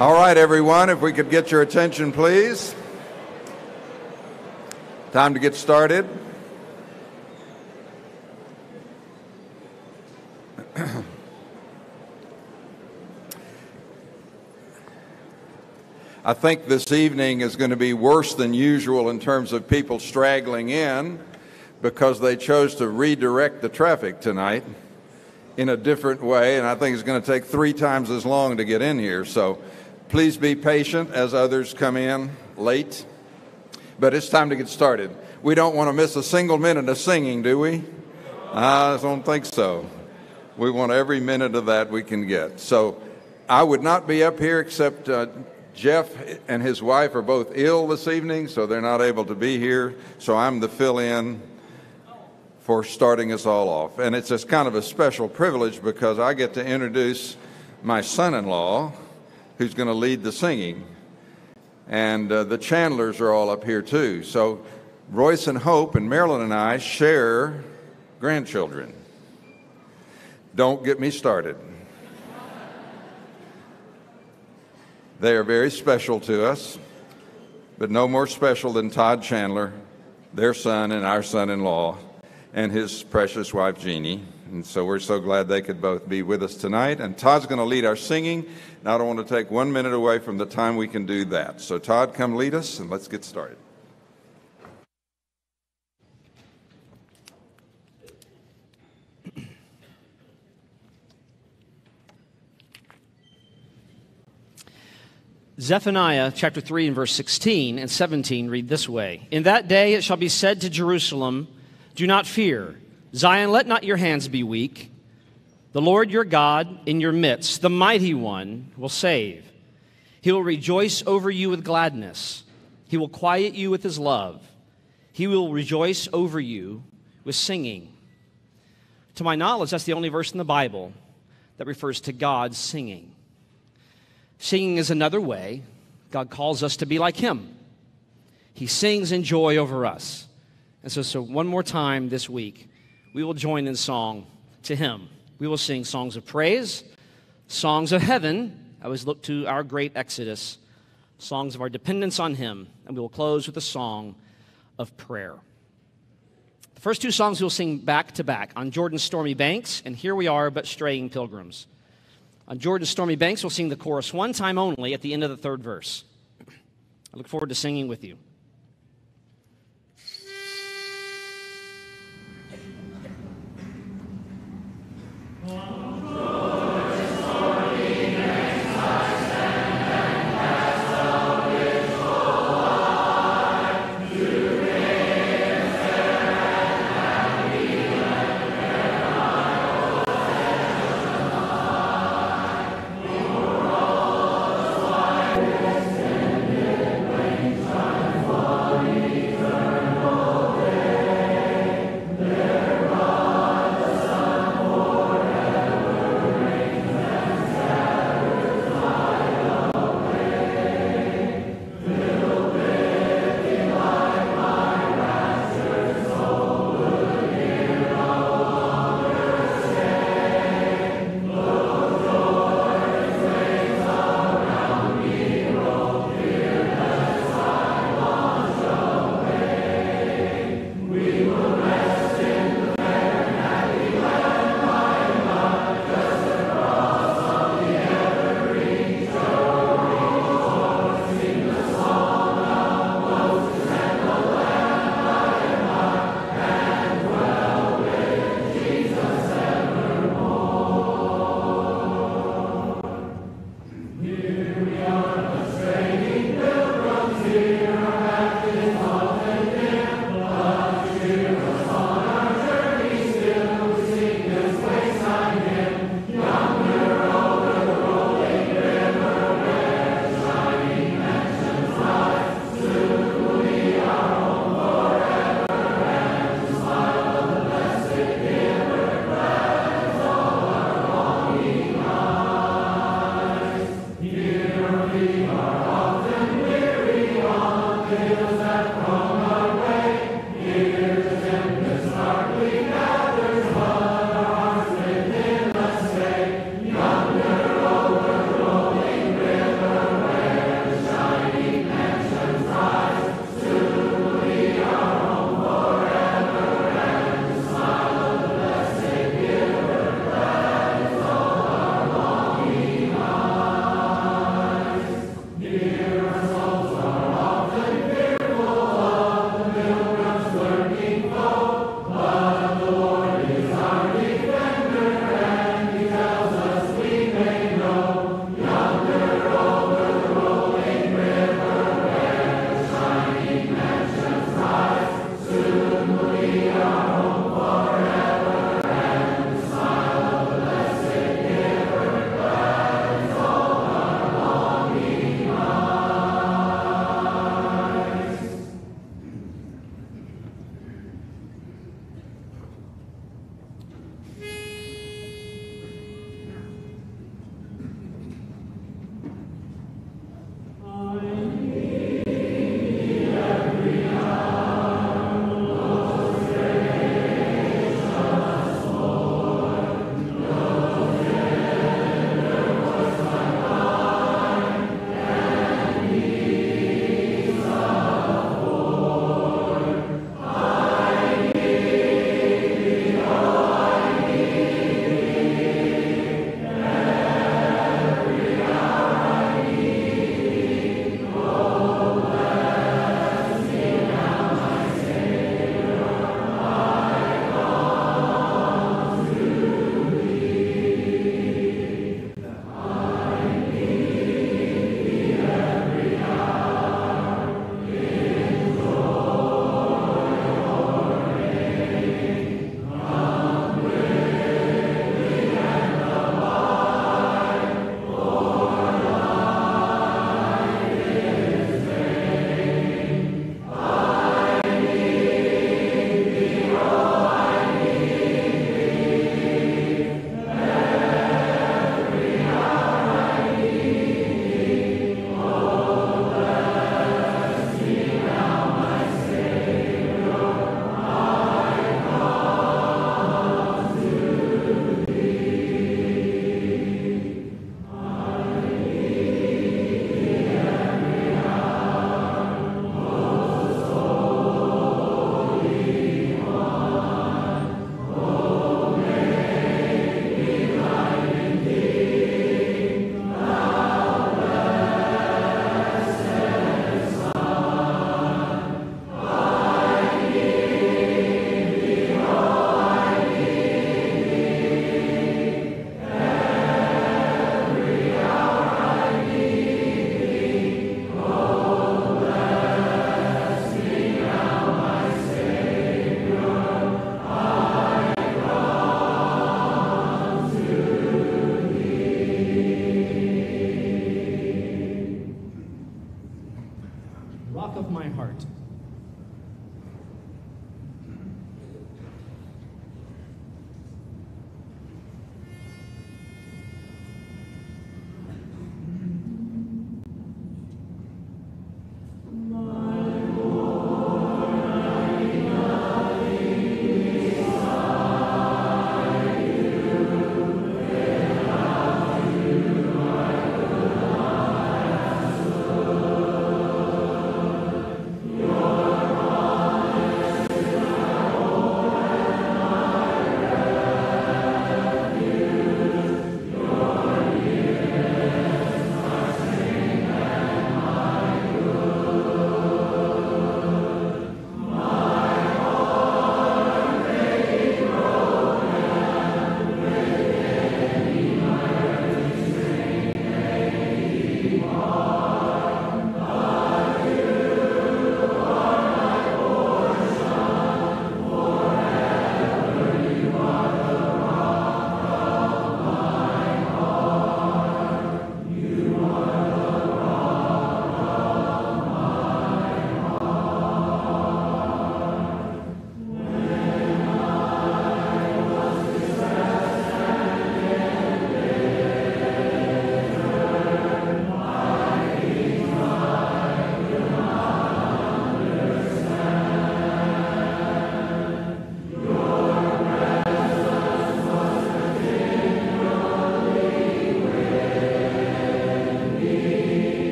All right, everyone, if we could get your attention, please. Time to get started. I think this evening is going to be worse than usual in terms of people straggling in because they chose to redirect the traffic tonight in a different way, and I think it's going to take three times as long to get in here. So Please be patient as others come in late, but it's time to get started. We don't want to miss a single minute of singing, do we? I don't think so. We want every minute of that we can get. So I would not be up here except uh, Jeff and his wife are both ill this evening, so they're not able to be here. So I'm the fill in for starting us all off. And it's just kind of a special privilege because I get to introduce my son in law who's going to lead the singing. And uh, the Chandlers are all up here too. So Royce and Hope and Marilyn and I share grandchildren. Don't get me started. They are very special to us, but no more special than Todd Chandler, their son and our son in law, and his precious wife Jeannie. And so we're so glad they could both be with us tonight. And Todd's going to lead our singing. Now I don't want to take one minute away from the time we can do that. So, Todd, come lead us and let's get started. Zephaniah chapter 3 and verse 16 and 17 read this way In that day it shall be said to Jerusalem, Do not fear. Zion, let not your hands be weak. The Lord your God in your midst, the mighty one, will save. He will rejoice over you with gladness. He will quiet you with his love. He will rejoice over you with singing. To my knowledge, that's the only verse in the Bible that refers to God singing. Singing is another way God calls us to be like him. He sings in joy over us. And so, so one more time this week, we will join in song to him. We will sing songs of praise, songs of heaven. I always look to our great Exodus, songs of our dependence on him, and we will close with a song of prayer. The first two songs we'll sing back to back on Jordan's stormy banks, and here we are, but straying pilgrims. On Jordan's stormy banks, we'll sing the chorus one time only at the end of the third verse. I look forward to singing with you. One.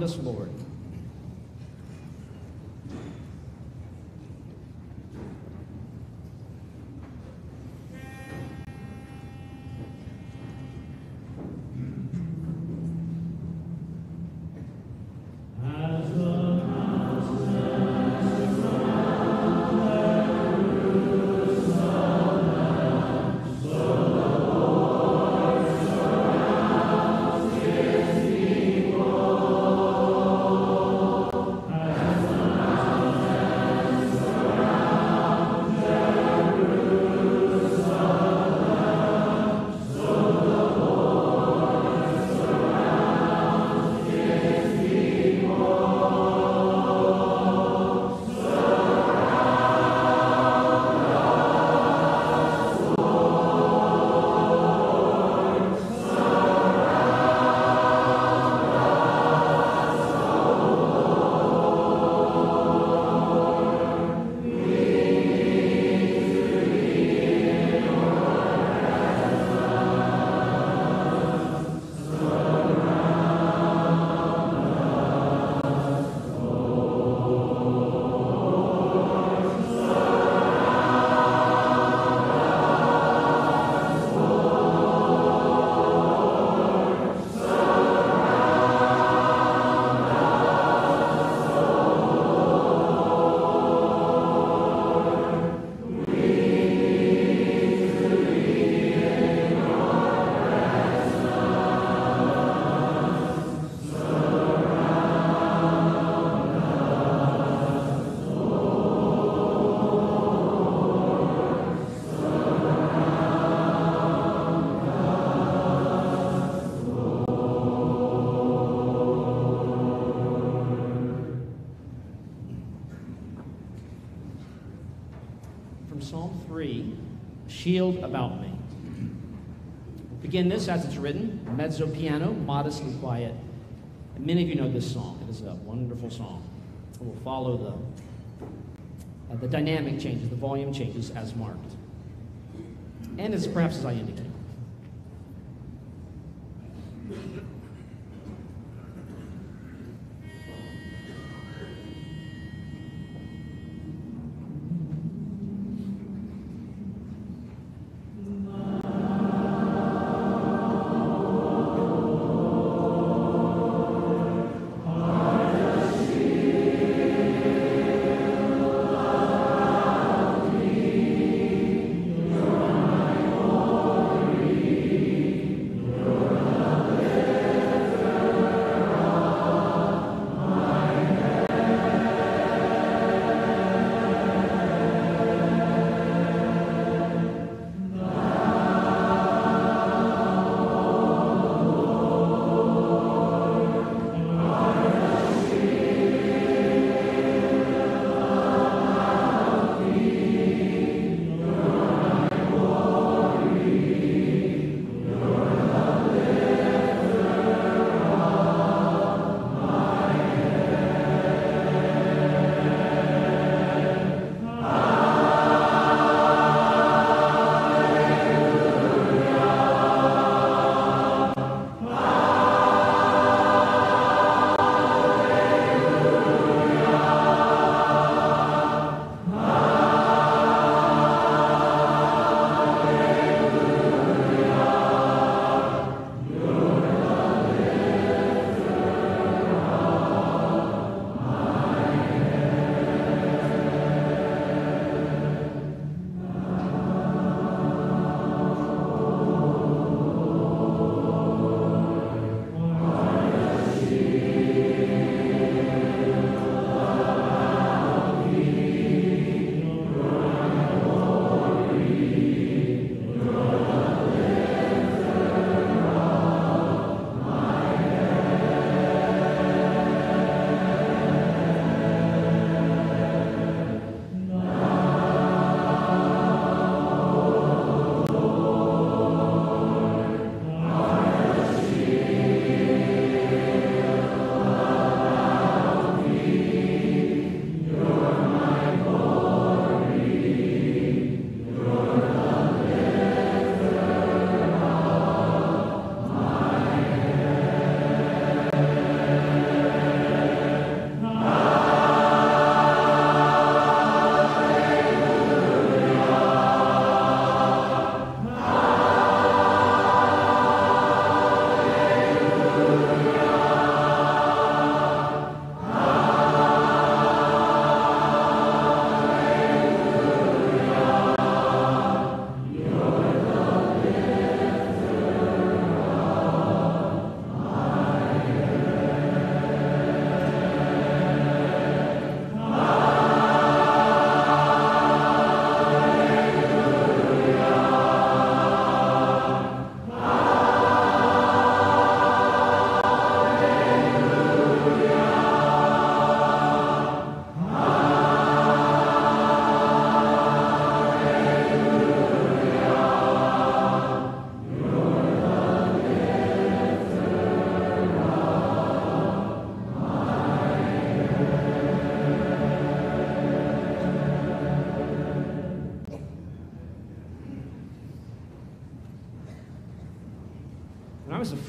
Surround us, Lord. Shield About Me. Begin this as it's written, mezzo piano, modest and quiet. And many of you know this song. It is a wonderful song. It will follow the, uh, the dynamic changes, the volume changes as marked. And as perhaps as I indicate.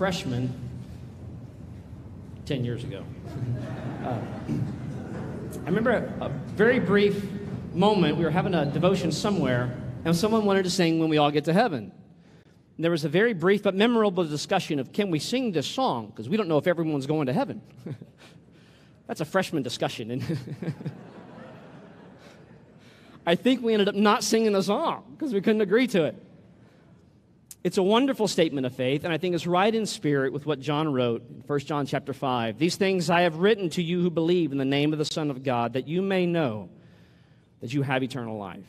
Freshman 10 years ago, uh, I remember a, a very brief moment. We were having a devotion somewhere, and someone wanted to sing When We All Get to Heaven. And there was a very brief but memorable discussion of can we sing this song? Because we don't know if everyone's going to heaven. That's a freshman discussion. And I think we ended up not singing the song because we couldn't agree to it. It's a wonderful statement of faith, and I think it's right in spirit with what John wrote in 1 John chapter 5. These things I have written to you who believe in the name of the Son of God, that you may know that you have eternal life.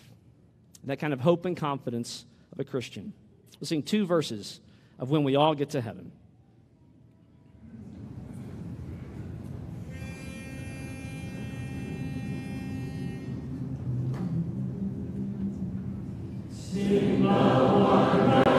That kind of hope and confidence of a Christian. We'll sing two verses of when we all get to heaven. Sing right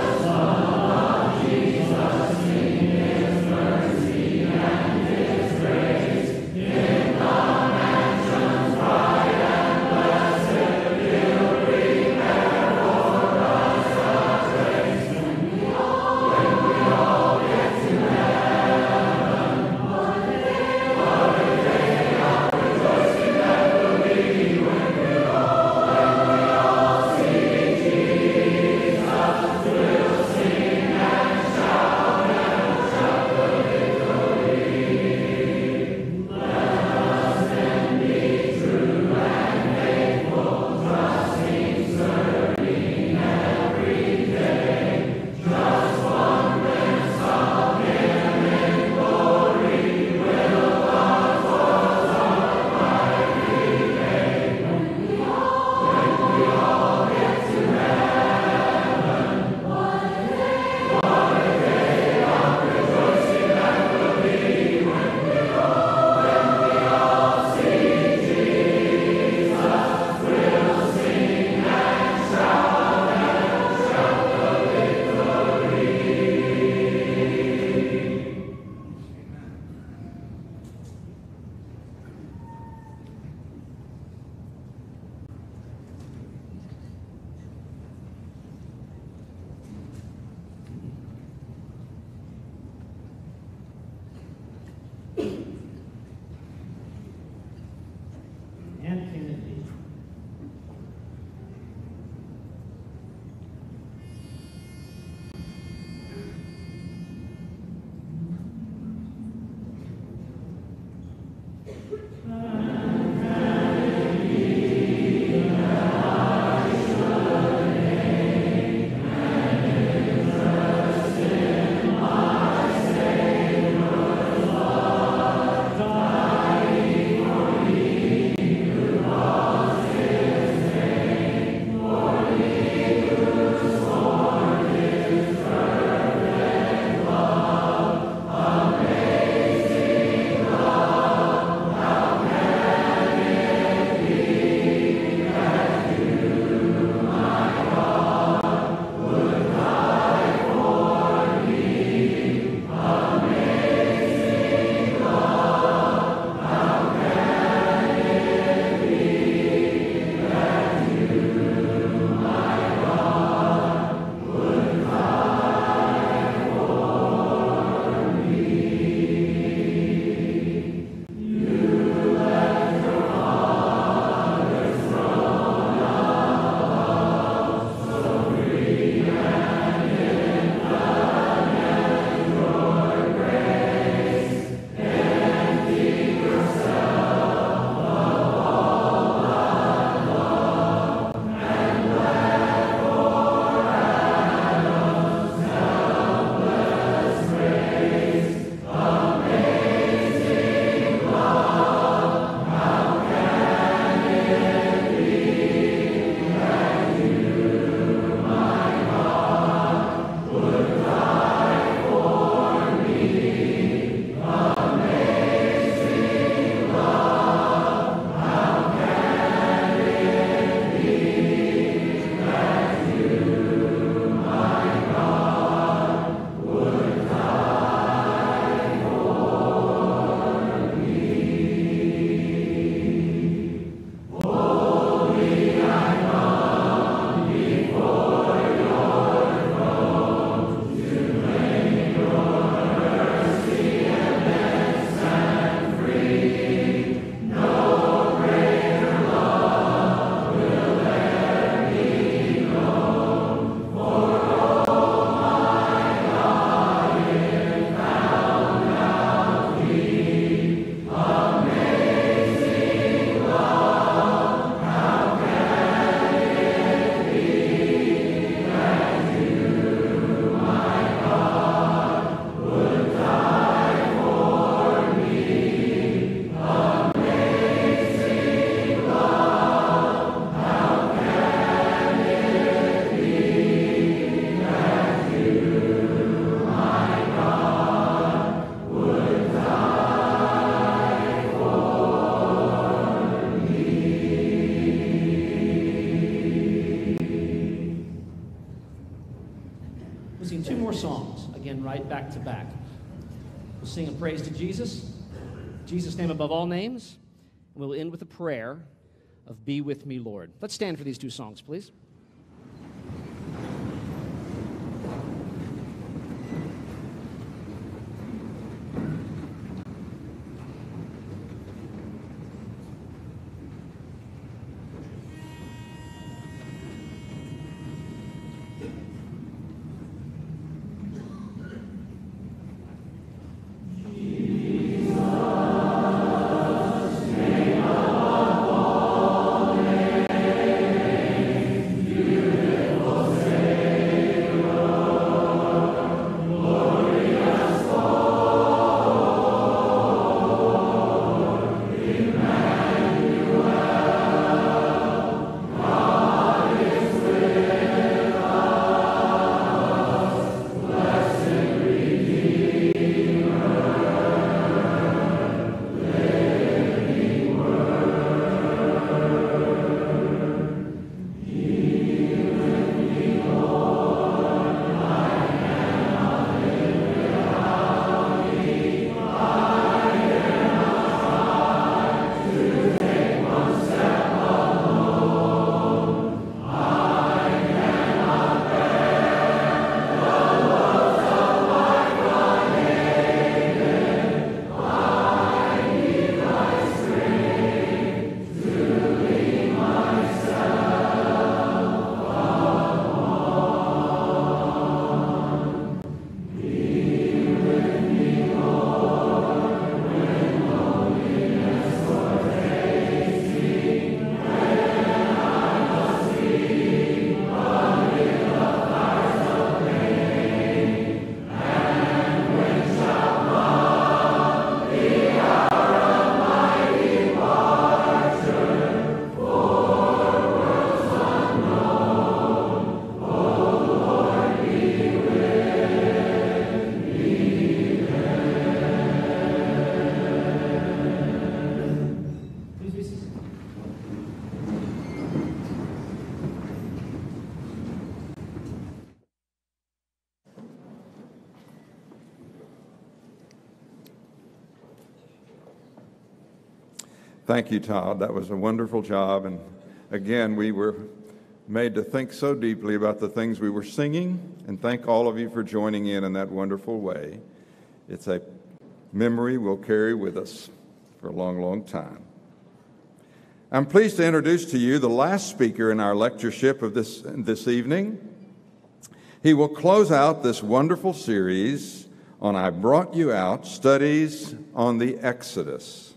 sing a praise to Jesus, Jesus' name above all names, and we'll end with a prayer of Be With Me, Lord. Let's stand for these two songs, please. Thank you, Todd. That was a wonderful job. And again, we were made to think so deeply about the things we were singing. And thank all of you for joining in in that wonderful way. It's a memory we'll carry with us for a long, long time. I'm pleased to introduce to you the last speaker in our lectureship of this, this evening. He will close out this wonderful series on I Brought You Out Studies on the Exodus.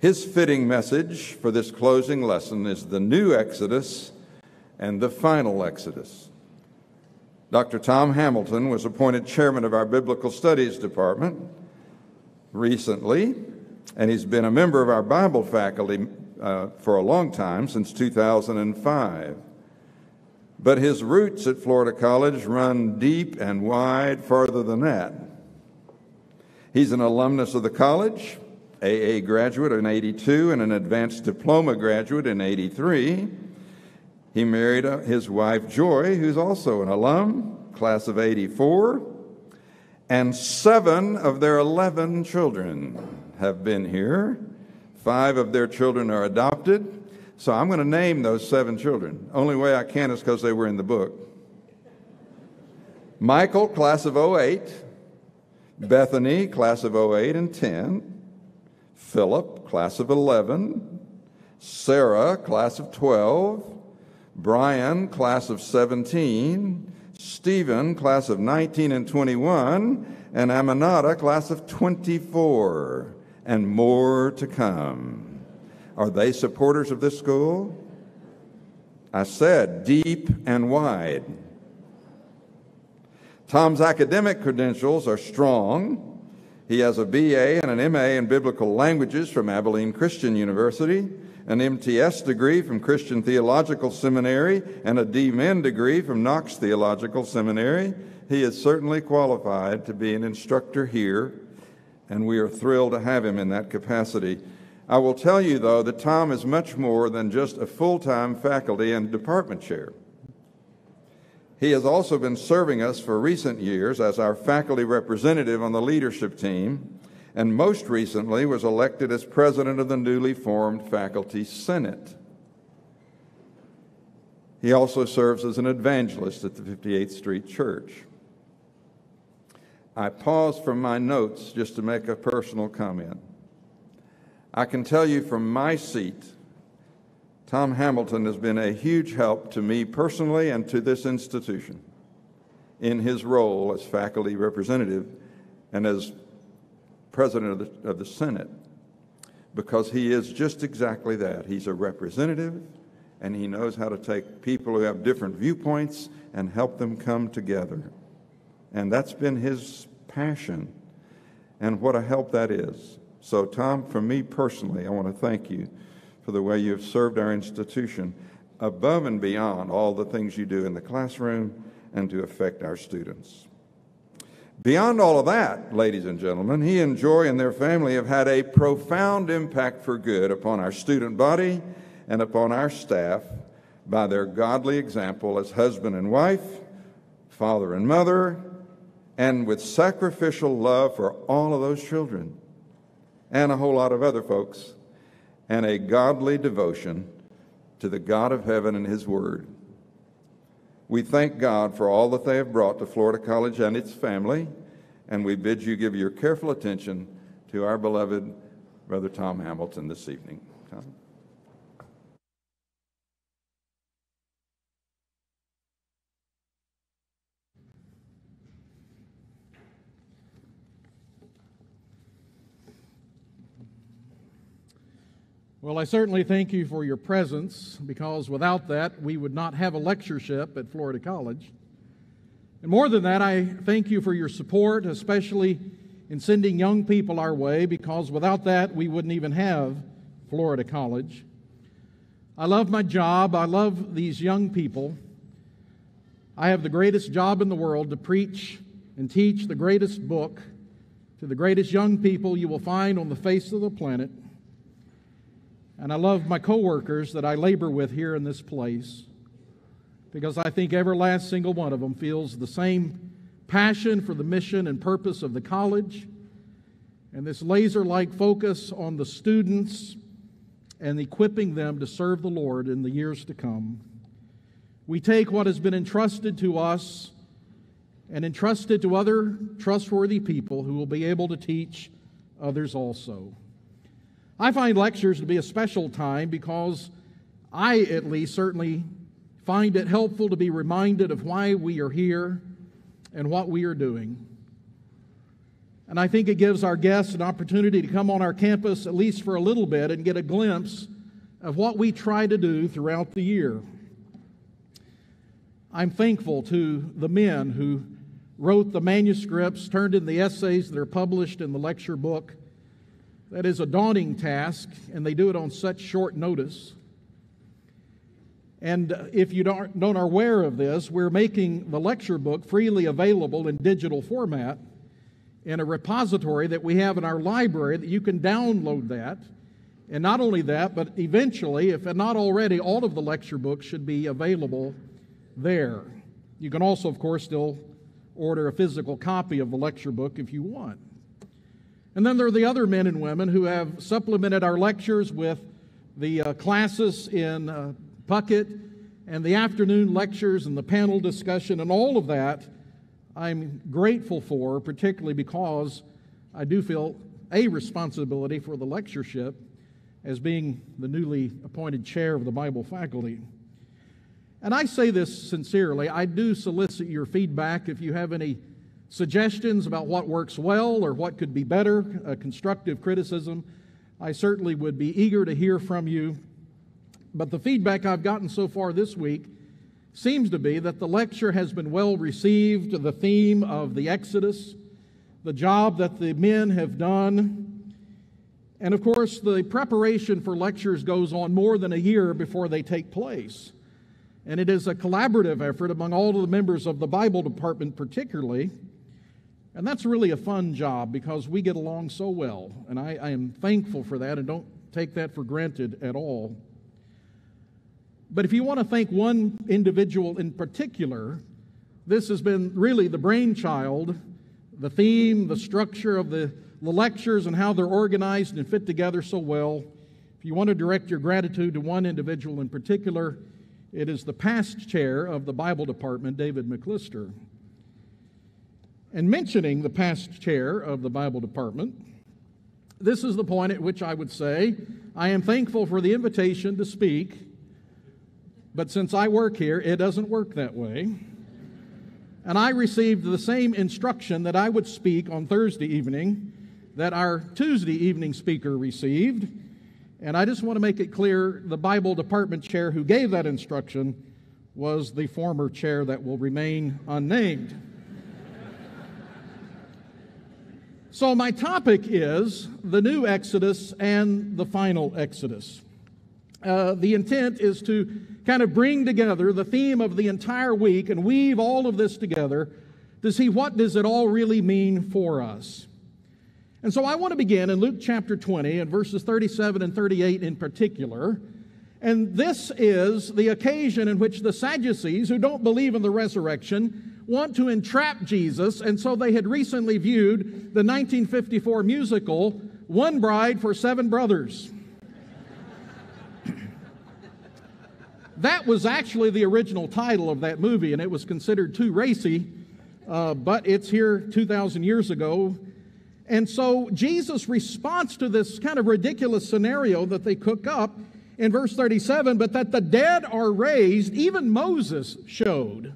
His fitting message for this closing lesson is the new Exodus and the final Exodus. Dr. Tom Hamilton was appointed chairman of our Biblical Studies Department recently, and he's been a member of our Bible faculty uh, for a long time, since 2005. But his roots at Florida College run deep and wide, farther than that. He's an alumnus of the college AA graduate in 82 and an advanced diploma graduate in 83. He married uh, his wife Joy, who's also an alum, class of 84, and seven of their 11 children have been here. Five of their children are adopted. So I'm going to name those seven children. Only way I can is because they were in the book. Michael, class of 08. Bethany, class of 08 and 10. Philip, class of 11, Sarah, class of 12, Brian, class of 17, Stephen, class of 19 and 21, and Aminata, class of 24, and more to come. Are they supporters of this school? I said deep and wide. Tom's academic credentials are strong. He has a BA and an MA in Biblical Languages from Abilene Christian University, an MTS degree from Christian Theological Seminary, and a DMin degree from Knox Theological Seminary. He is certainly qualified to be an instructor here, and we are thrilled to have him in that capacity. I will tell you, though, that Tom is much more than just a full time faculty and department chair. He has also been serving us for recent years as our faculty representative on the leadership team, and most recently was elected as president of the newly formed Faculty Senate. He also serves as an evangelist at the 58th Street Church. I pause from my notes just to make a personal comment. I can tell you from my seat, Tom Hamilton has been a huge help to me personally and to this institution in his role as faculty representative and as president of the, of the Senate because he is just exactly that. He's a representative and he knows how to take people who have different viewpoints and help them come together. And that's been his passion. And what a help that is. So, Tom, for me personally, I want to thank you for the way you have served our institution above and beyond all the things you do in the classroom and to affect our students. Beyond all of that, ladies and gentlemen, he and Joy and their family have had a profound impact for good upon our student body and upon our staff by their godly example as husband and wife, father and mother, and with sacrificial love for all of those children and a whole lot of other folks, and a godly devotion to the God of heaven and His Word. We thank God for all that they have brought to Florida College and its family, and we bid you give your careful attention to our beloved Brother Tom Hamilton this evening. Well, I certainly thank you for your presence because without that, we would not have a lectureship at Florida College. And more than that, I thank you for your support, especially in sending young people our way, because without that, we wouldn't even have Florida College. I love my job. I love these young people. I have the greatest job in the world to preach and teach the greatest book to the greatest young people you will find on the face of the planet. And I love my coworkers that I labor with here in this place because I think every last single one of them feels the same passion for the mission and purpose of the college and this laser like focus on the students and equipping them to serve the Lord in the years to come. We take what has been entrusted to us and entrusted to other trustworthy people who will be able to teach others also. I find lectures to be a special time because I, at least, certainly find it helpful to be reminded of why we are here and what we are doing. And I think it gives our guests an opportunity to come on our campus, at least for a little bit, and get a glimpse of what we try to do throughout the year. I'm thankful to the men who wrote the manuscripts, turned in the essays that are published in the lecture book, that is a daunting task, and they do it on such short notice. And if you don't, don't are aware of this, we're making the lecture book freely available in digital format in a repository that we have in our library that you can download that. And not only that, but eventually, if not already, all of the lecture books should be available there. You can also, of course, still order a physical copy of the lecture book if you want. And then there are the other men and women who have supplemented our lectures with the uh, classes in uh, Puckett and the afternoon lectures and the panel discussion and all of that. I'm grateful for, particularly because I do feel a responsibility for the lectureship as being the newly appointed chair of the Bible faculty. And I say this sincerely. I do solicit your feedback if you have any suggestions about what works well or what could be better, a constructive criticism, I certainly would be eager to hear from you. But the feedback I've gotten so far this week seems to be that the lecture has been well received, the theme of the Exodus, the job that the men have done. And of course, the preparation for lectures goes on more than a year before they take place. And it is a collaborative effort among all of the members of the Bible department, particularly. And that's really a fun job because we get along so well. And I, I, am thankful for that and don't take that for granted at all. But if you want to thank one individual in particular, this has been really the brainchild, the theme, the structure of the, the lectures, and how they're organized and fit together so well. If you want to direct your gratitude to one individual in particular, it is the past chair of the Bible department, David McClister. And mentioning the past chair of the Bible department, this is the point at which I would say, I am thankful for the invitation to speak, but since I work here, it doesn't work that way. And I received the same instruction that I would speak on Thursday evening that our Tuesday evening speaker received. And I just want to make it clear the Bible department chair who gave that instruction was the former chair that will remain unnamed. So, my topic is the new Exodus and the final Exodus. Uh, the intent is to kind of bring together the theme of the entire week and weave all of this together to see what does it all really mean for us. And so I want to begin in Luke chapter 20 and verses 37 and 38 in particular. And this is the occasion in which the Sadducees, who don't believe in the resurrection, want to entrap Jesus. And so they had recently viewed the 1954 musical, One Bride for Seven Brothers. that was actually the original title of that movie, and it was considered too racy, uh, but it's here 2,000 years ago and so Jesus' response to this kind of ridiculous scenario that they cook up in verse 37 but that the dead are raised, even Moses showed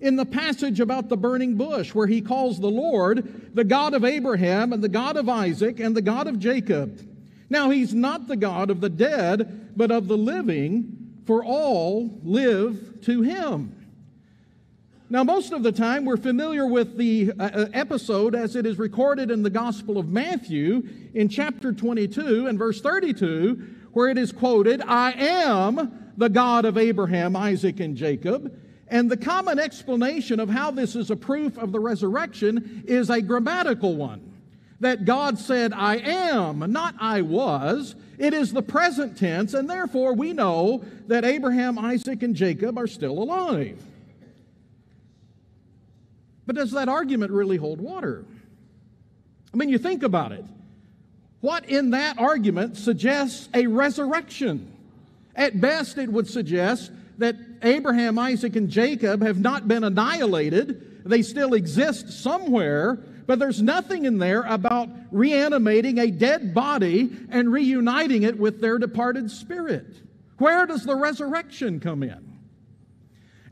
in the passage about the burning bush, where he calls the Lord the God of Abraham and the God of Isaac and the God of Jacob. Now, he's not the God of the dead, but of the living, for all live to him. Now, most of the time, we're familiar with the uh, uh, episode as it is recorded in the Gospel of Matthew in chapter 22 and verse 32, where it is quoted, I am the God of Abraham, Isaac, and Jacob. And the common explanation of how this is a proof of the resurrection is a grammatical one. That God said, I am, not I was. It is the present tense, and therefore we know that Abraham, Isaac, and Jacob are still alive. But does that argument really hold water? I mean, you think about it. What in that argument suggests a resurrection? At best, it would suggest that Abraham, Isaac, and Jacob have not been annihilated. They still exist somewhere, but there's nothing in there about reanimating a dead body and reuniting it with their departed spirit. Where does the resurrection come in?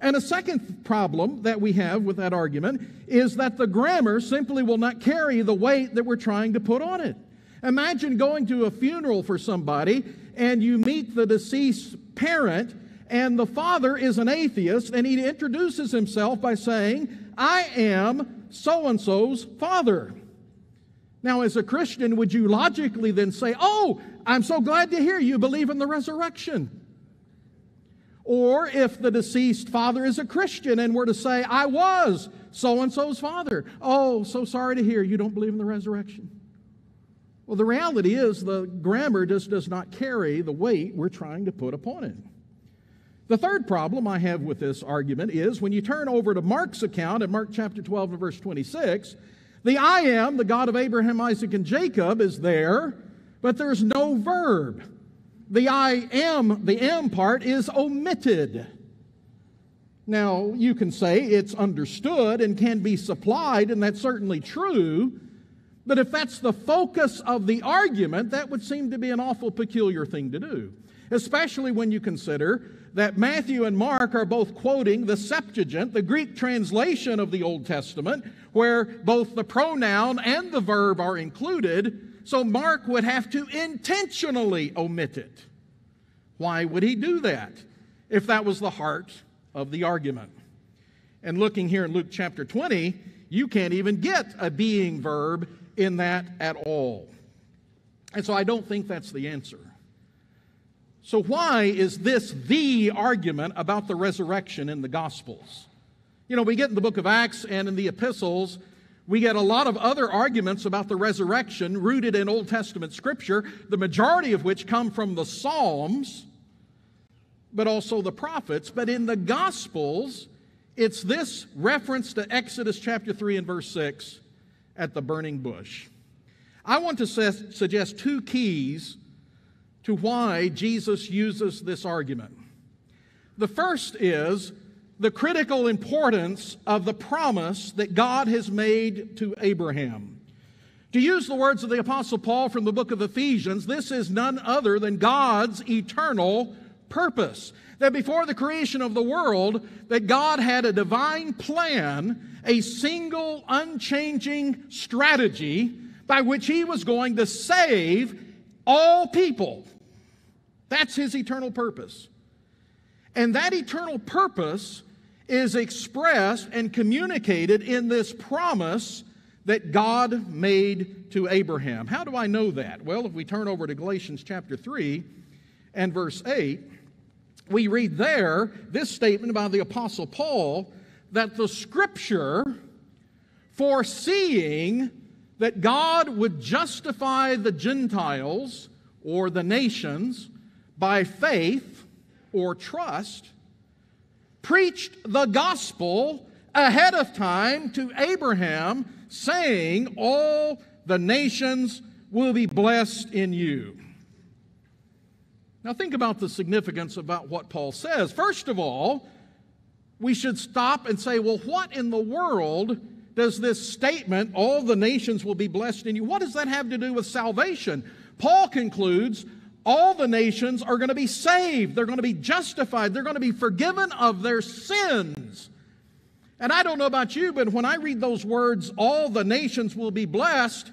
And a second problem that we have with that argument is that the grammar simply will not carry the weight that we're trying to put on it. Imagine going to a funeral for somebody and you meet the deceased parent, and the father is an atheist, and he introduces himself by saying, I am so and so's father. Now, as a Christian, would you logically then say, Oh, I'm so glad to hear you believe in the resurrection? Or if the deceased father is a Christian and were to say, I was so and so's father. Oh, so sorry to hear you don't believe in the resurrection. Well, the reality is the grammar just does not carry the weight we're trying to put upon it. The third problem I have with this argument is when you turn over to Mark's account in Mark chapter 12 and verse 26, the I am, the God of Abraham, Isaac, and Jacob, is there, but there's no verb the I am, the am part is omitted. Now, you can say it's understood and can be supplied, and that's certainly true. But if that's the focus of the argument, that would seem to be an awful peculiar thing to do. Especially when you consider that Matthew and Mark are both quoting the Septuagint, the Greek translation of the Old Testament, where both the pronoun and the verb are included. So Mark would have to intentionally omit it. Why would he do that if that was the heart of the argument? And looking here in Luke chapter 20, you can't even get a being verb in that at all. And so I don't think that's the answer. So, why is this the argument about the resurrection in the Gospels? You know, we get in the book of Acts and in the epistles, we get a lot of other arguments about the resurrection rooted in Old Testament scripture, the majority of which come from the Psalms, but also the prophets. But in the Gospels, It's this reference to Exodus chapter 3 and verse 6 at the burning bush. I want to suggest two keys to why Jesus uses this argument. The first is the critical importance of the promise that God has made to Abraham. To use the words of the Apostle Paul from the book of Ephesians, this is none other than God's eternal purpose. That before the creation of the world, that God had a divine plan, a single unchanging strategy by which he was going to save all people. That's his eternal purpose. And that eternal purpose is expressed and communicated in this promise that God made to Abraham. How do I know that? Well, if we turn over to Galatians chapter 3 and verse 8, we read there this statement by the Apostle Paul that the scripture, foreseeing that God would justify the Gentiles or the nations by faith or trust, preached the gospel ahead of time to Abraham, saying, All the nations will be blessed in you. Now, think about the significance about what Paul says. First of all, we should stop and say, well, what in the world does this statement, all the nations will be blessed in you, what does that have to do with salvation? Paul concludes, all the nations are going to be saved. They're going to be justified. They're going to be forgiven of their sins. And I don't know about you, but when I read those words, all the nations will be blessed,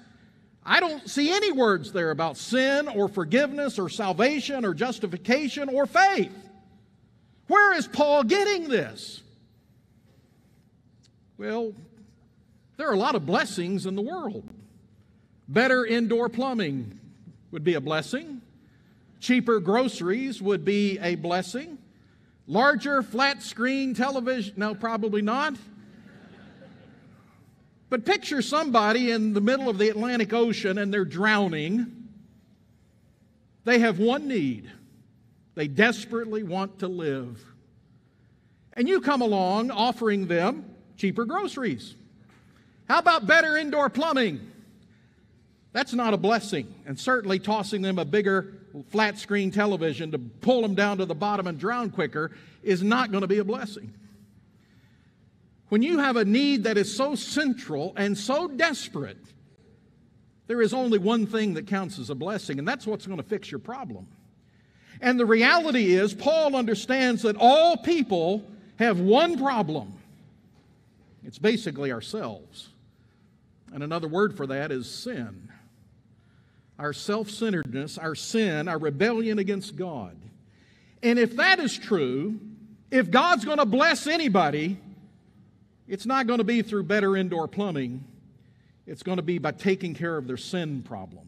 I don't see any words there about sin or forgiveness or salvation or justification or faith. Where is Paul getting this? Well, there are a lot of blessings in the world. Better indoor plumbing would be a blessing. Cheaper groceries would be a blessing. Larger flat screen television, no, probably not. But picture somebody in the middle of the Atlantic Ocean and they're drowning. They have one need they desperately want to live. And you come along offering them cheaper groceries. How about better indoor plumbing? That's not a blessing. And certainly tossing them a bigger flat screen television to pull them down to the bottom and drown quicker is not going to be a blessing. When you have a need that is so central and so desperate, there is only one thing that counts as a blessing, and that's what's going to fix your problem. And the reality is, Paul understands that all people have one problem it's basically ourselves. And another word for that is sin. Our self centeredness, our sin, our rebellion against God. And if that is true, if God's going to bless anybody, it's not going to be through better indoor plumbing. It's going to be by taking care of their sin problem.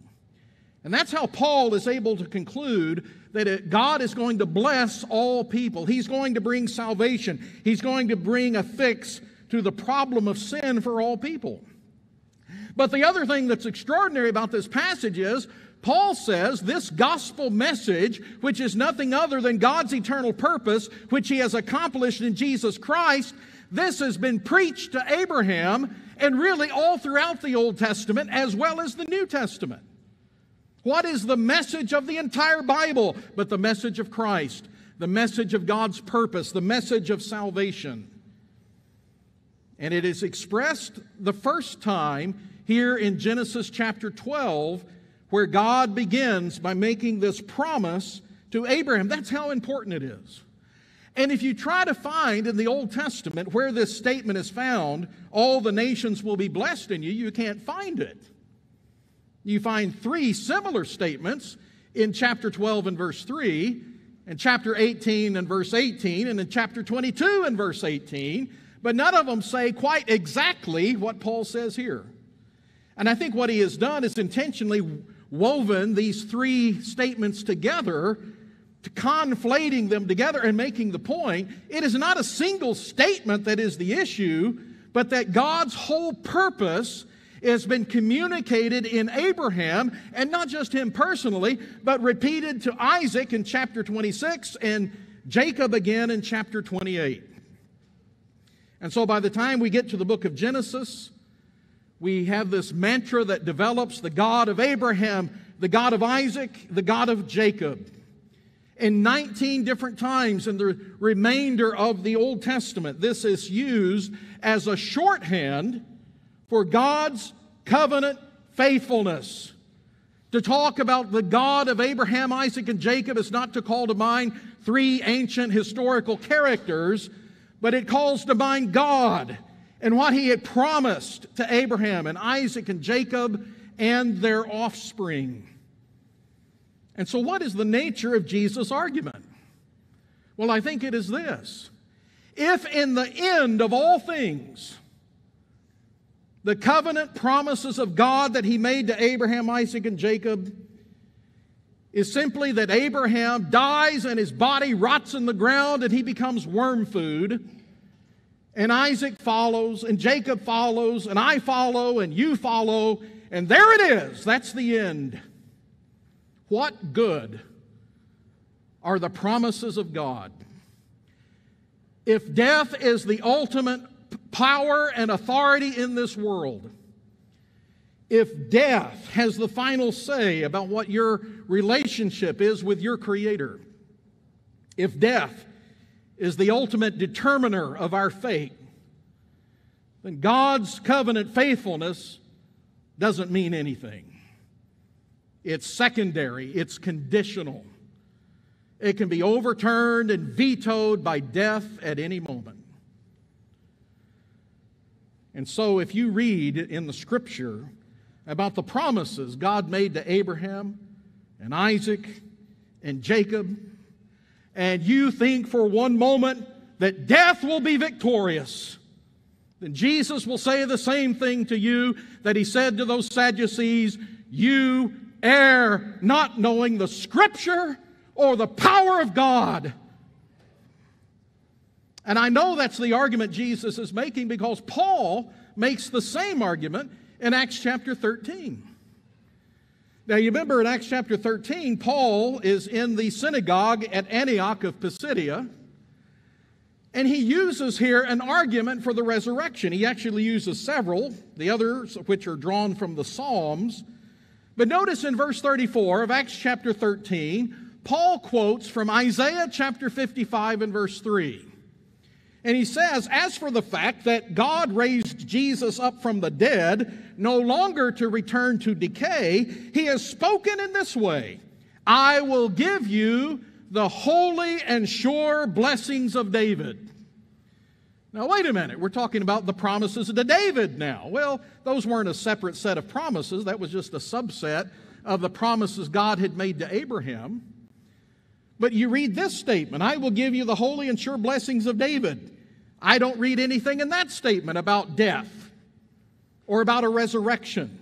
And that's how Paul is able to conclude that God is going to bless all people. He's going to bring salvation. He's going to bring a fix to the problem of sin for all people. But the other thing that's extraordinary about this passage is Paul says this gospel message, which is nothing other than God's eternal purpose, which he has accomplished in Jesus Christ, this has been preached to Abraham and really all throughout the Old Testament as well as the New Testament. What is the message of the entire Bible but the message of Christ, the message of God's purpose, the message of salvation? And it is expressed the first time here in Genesis chapter 12, where God begins by making this promise to Abraham. That's how important it is. And if you try to find in the Old Testament where this statement is found, all the nations will be blessed in you, you can't find it. You find three similar statements in chapter 12 and verse 3, and chapter 18 and verse 18, and in chapter 22 and verse 18, but none of them say quite exactly what Paul says here. And I think what he has done is intentionally woven these three statements together to conflating them together and making the point it is not a single statement that is the issue, but that God's whole purpose has been communicated in Abraham, and not just him personally, but repeated to Isaac in chapter 26 and Jacob again in chapter 28. And so by the time we get to the book of Genesis, we have this mantra that develops the God of Abraham, the God of Isaac, the God of Jacob. In 19 different times in the remainder of the Old Testament, this is used as a shorthand for God's covenant faithfulness. To talk about the God of Abraham, Isaac, and Jacob is not to call to mind three ancient historical characters, but it calls to mind God and what he had promised to Abraham and Isaac and Jacob and their offspring. And so, what is the nature of Jesus' argument? Well, I think it is this. If in the end of all things, the covenant promises of God that he made to Abraham, Isaac, and Jacob is simply that Abraham dies and his body rots in the ground and he becomes worm food. And Isaac follows, and Jacob follows, and I follow, and you follow, and there it is. That's the end. What good are the promises of God? If death is the ultimate power and authority in this world, if death has the final say about what your relationship is with your Creator, if death is the ultimate determiner of our fate, then God's covenant faithfulness doesn't mean anything. It's secondary, it's conditional. It can be overturned and vetoed by death at any moment. And so, if you read in the scripture about the promises God made to Abraham and Isaac and Jacob, and you think for one moment that death will be victorious, then Jesus will say the same thing to you that he said to those Sadducees You err, not knowing the Scripture or the power of God. And I know that's the argument Jesus is making because Paul makes the same argument in Acts chapter 13. Now, you remember in Acts chapter 13, Paul is in the synagogue at Antioch of Pisidia, and he uses here an argument for the resurrection. He actually uses several, the others which are drawn from the Psalms. But notice in verse 34 of Acts chapter 13, Paul quotes from Isaiah chapter 55 and verse 3. And he says, As for the fact that God raised Jesus up from the dead, no longer to return to decay, he has spoken in this way I will give you the holy and sure blessings of David. Now, wait a minute. We're talking about the promises to David now. Well, those weren't a separate set of promises, that was just a subset of the promises God had made to Abraham. But you read this statement I will give you the holy and sure blessings of David. I don't read anything in that statement about death or about a resurrection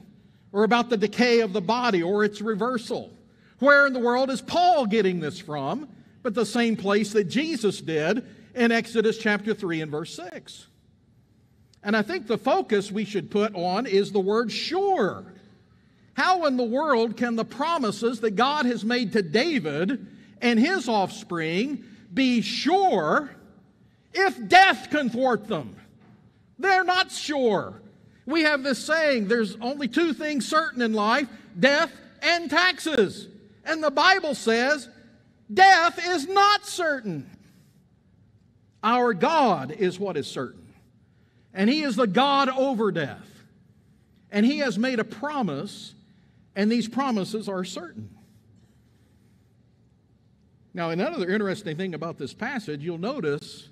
or about the decay of the body or its reversal. Where in the world is Paul getting this from? But the same place that Jesus did in Exodus chapter 3 and verse 6. And I think the focus we should put on is the word sure. How in the world can the promises that God has made to David and his offspring be sure if death can thwart them. They're not sure. We have this saying there's only two things certain in life death and taxes. And the Bible says death is not certain. Our God is what is certain. And He is the God over death. And He has made a promise, and these promises are certain. Now, another interesting thing about this passage, you'll notice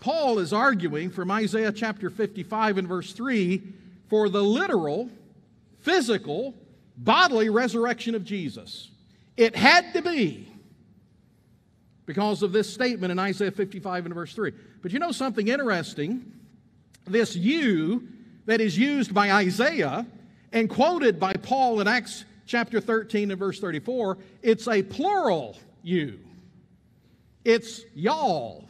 Paul is arguing from Isaiah chapter 55 and verse 3 for the literal, physical, bodily resurrection of Jesus. It had to be because of this statement in Isaiah 55 and verse 3. But you know something interesting? This you that is used by Isaiah and quoted by Paul in Acts chapter 13 and verse 34, it's a plural you. It's y'all.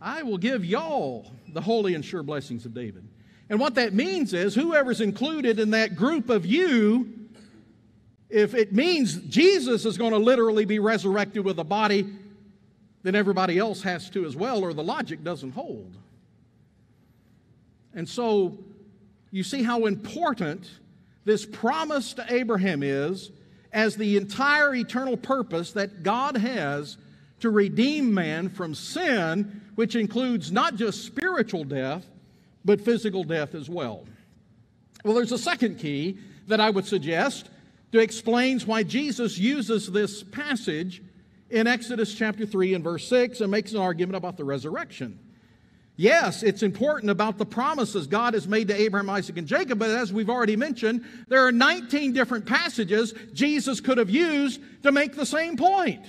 I will give y'all the holy and sure blessings of David. And what that means is whoever's included in that group of you, if it means Jesus is going to literally be resurrected with a body then everybody else has to as well, or the logic doesn't hold. And so you see how important this promise to Abraham is as the entire eternal purpose that God has to redeem man from sin, which includes not just spiritual death, but physical death as well. Well, there's a second key that I would suggest to explains why Jesus uses this passage in Exodus chapter 3 and verse 6 and makes an argument about the resurrection. Yes, it's important about the promises God has made to Abraham, Isaac, and Jacob, but as we've already mentioned, there are 19 different passages Jesus could have used to make the same point.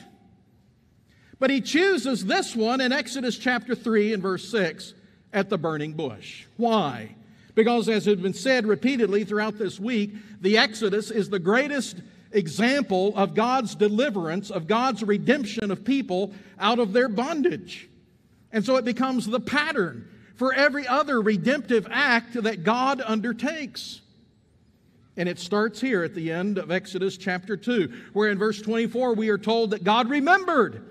But he chooses this one in Exodus chapter 3 and verse 6 at the burning bush. Why? Because, as has been said repeatedly throughout this week, the Exodus is the greatest example of God's deliverance, of God's redemption of people out of their bondage. And so it becomes the pattern for every other redemptive act that God undertakes. And it starts here at the end of Exodus chapter 2, where in verse 24 we are told that God remembered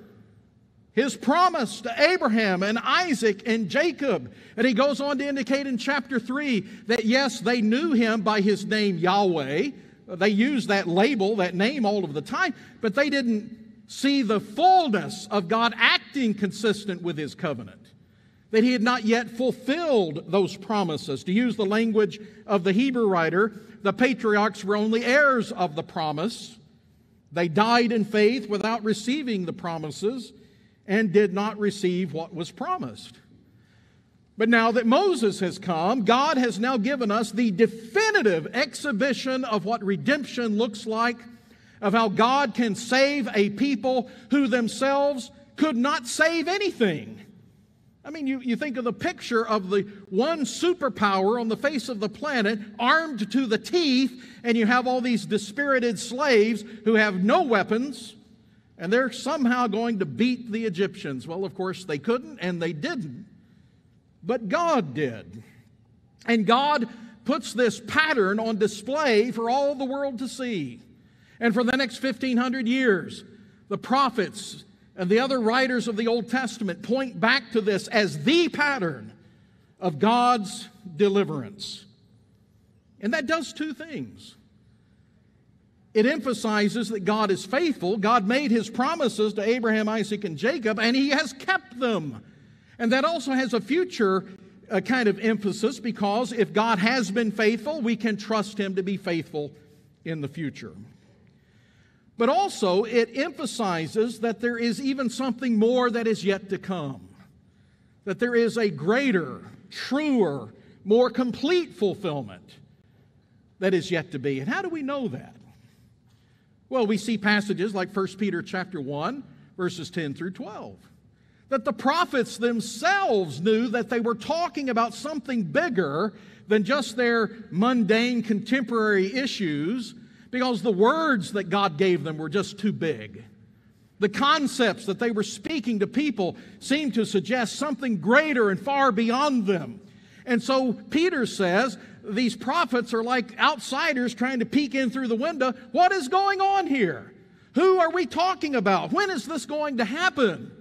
his promise to Abraham and Isaac and Jacob. And he goes on to indicate in chapter 3 that yes, they knew him by his name Yahweh. They used that label, that name all of the time, but they didn't see the fullness of God acting consistent with his covenant, that he had not yet fulfilled those promises. To use the language of the Hebrew writer, the patriarchs were only heirs of the promise. They died in faith without receiving the promises and did not receive what was promised. But now that Moses has come, God has now given us the definitive exhibition of what redemption looks like of how God can save a people who themselves could not save anything. I mean, you, you think of the picture of the one superpower on the face of the planet armed to the teeth, and you have all these dispirited slaves who have no weapons, and they're somehow going to beat the Egyptians. Well, of course, they couldn't, and they didn't. But God did. And God puts this pattern on display for all the world to see. And for the next 1500 years, the prophets and the other writers of the Old Testament point back to this as the pattern of God's deliverance. And that does two things. It emphasizes that God is faithful. God made his promises to Abraham, Isaac, and Jacob, and he has kept them. And that also has a future uh, kind of emphasis because if God has been faithful, we can trust him to be faithful in the future. But also, it emphasizes that there is even something more that is yet to come. That there is a greater, truer, more complete fulfillment that is yet to be. And how do we know that? Well, we see passages like 1 Peter chapter 1, verses 10 through 12. That the prophets themselves knew that they were talking about something bigger than just their mundane contemporary issues because the words that God gave them were just too big. The concepts that they were speaking to people seemed to suggest something greater and far beyond them. And so Peter says these prophets are like outsiders trying to peek in through the window. What is going on here? Who are we talking about? When is this going to happen?